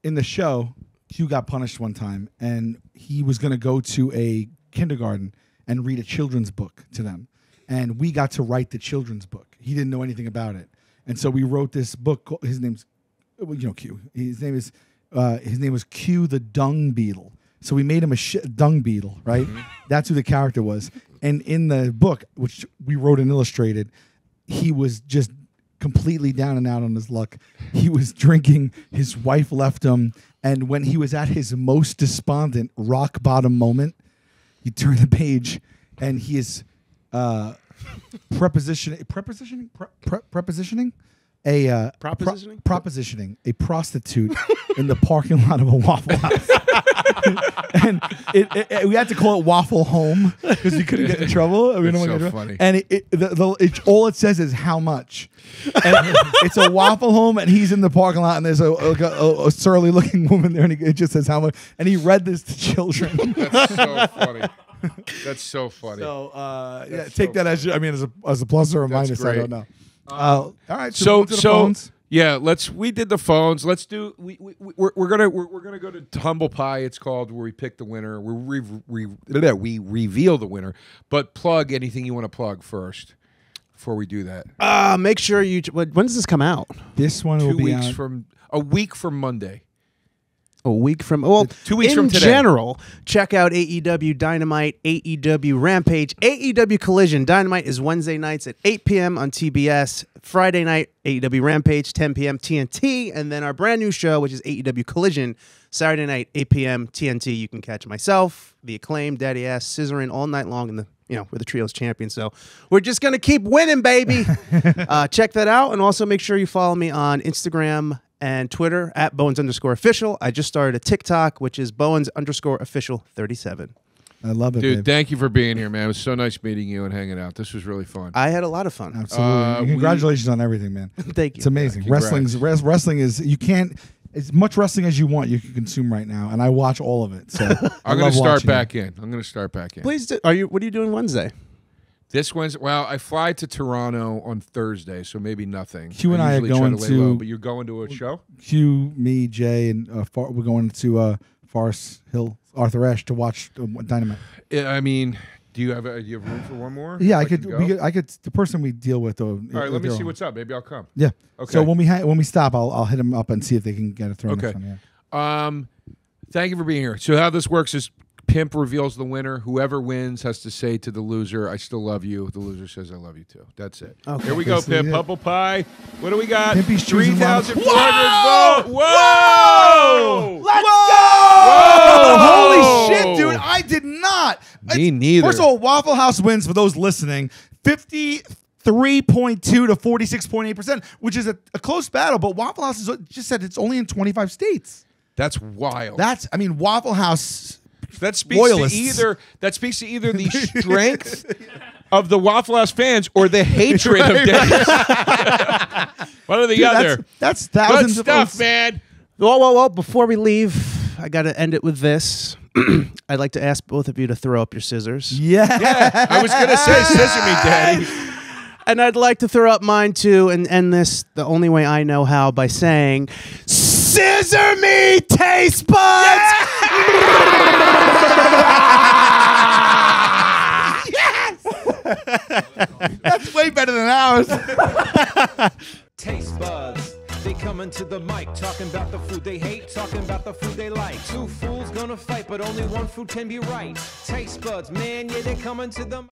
in the show, Q got punished one time, and he was going to go to a kindergarten and read a children's book to them, and we got to write the children's book. He didn't know anything about it, and so we wrote this book. called- His name's, you know, Q. His name is, uh, his name was Q the Dung Beetle. So we made him a sh- dung beetle, right? That's who the character was. And in the book, which we wrote and illustrated, he was just completely down and out on his luck. He was drinking, his wife left him, and when he was at his most despondent rock bottom moment, you turn the page and he is uh preposition prepositioning pre, pre, prepositioning a uh, pro- Propositioning? propositioning a prostitute in the parking lot of a waffle house. and it, it- it- we had to call it Waffle Home because we couldn't get in trouble. We That's don't so funny. And it, it, the, the, it, all it says is how much. And it's a Waffle Home, and he's in the parking lot, and there's a, a, a, a surly looking woman there, and he, it just says how much. And he read this to children. That's so funny. That's so funny. so uh, yeah, take so that as I mean as a as a plus or a That's minus. I great. don't know. Uh, all right, so, so move to the so phones. yeah let's we did the phones let's do we, we we- we're, we're gonna we're, we're gonna go to humble pie it's called where we pick the winner we re, re, re- we reveal the winner but plug anything you want to plug first before we do that Uh, make sure you. When does this come out? This one will be weeks out. from a week from monday A week from well, Two weeks from today. general, check out AEW Dynamite, AEW Rampage, AEW Collision. Dynamite is Wednesday nights at 8 p.m. on TBS. Friday night, AEW Rampage, 10 p.m. TNT, and then our brand new show, which is AEW Collision, Saturday night, 8 p.m. TNT. You can catch myself, the acclaimed Daddy Ass, Scissoring all night long in the. You know, we're the trios champion. so we're just gonna keep winning, baby. uh, check that out, and also make sure you follow me on Instagram and Twitter at Bowens underscore official. I just started a TikTok, which is Bowens underscore official 37. I love it, dude babe. thank you for being here man it was so nice meeting you and hanging out this was really fun I had a lot of fun. Absolutely. Uh, And we- Congratulations on everything, man. Thank you. It's amazing. congrats. Wrestling's res, wrestling is you can't as much wrestling as you want you can consume right now, and I watch all of it. So I i'm gonna start watching it. back in i'm gonna start back in Please, do, are you? What are you doing Wednesday? This Wednesday, well, I fly to Toronto on Thursday, so maybe nothing. Q and I are going lay to- low, but you're going to a show. Q, me, Jay, and uh, Far, we're going to uh, Forest Hill, Arthur Ashe to watch uh, Dynamite. I mean, do you have a, do you have room for one more? Yeah, I could. We could I could. The person we deal with, though. All right, let me see what's up. Maybe I'll come. Yeah. Okay. So when we ha- when we stop, I'll I'll hit him up and see if they can get a throw. Okay. One, yeah. Um, thank you for being here. So how this works is Pimp reveals the winner. Whoever wins has to say to the loser, "I still love you." The loser says, "I love you too." That's it. Okay. Here we go, Pimp. it. Humble pie. What do we got? Pimpy's Three choosing one. thousand four Whoa! votes. Whoa! Let's Whoa! Holy shit, dude! I did not. Me neither. First of all, Waffle House wins for those listening. Fifty. 3.2 to 46.8%, which is a, a close battle, but Waffle House is, just said it's only in 25 states. That's wild. That's, I mean, Waffle House That speaks Loyalists. to either that speaks to either the strength of the Waffle House fans or the hatred of Denny's. One or the Dude, other. That's, that's Good thousands of stuff, man. Well, well, well. Before we leave, I got to end it with this. I'd like to ask both of you to throw up your scissors. Yeah. Yeah, I was gonna say scissor me, Daddy. And I'd like to throw up mine too and end this the only way I know how by saying, Scissor me, taste buds! Yes. That's way better than ours. Taste buds. They coming to the mic, talking about the food they hate, talking about the food they like. Two fools gonna fight, but only one food can be right. Taste buds, man, yeah, they coming to the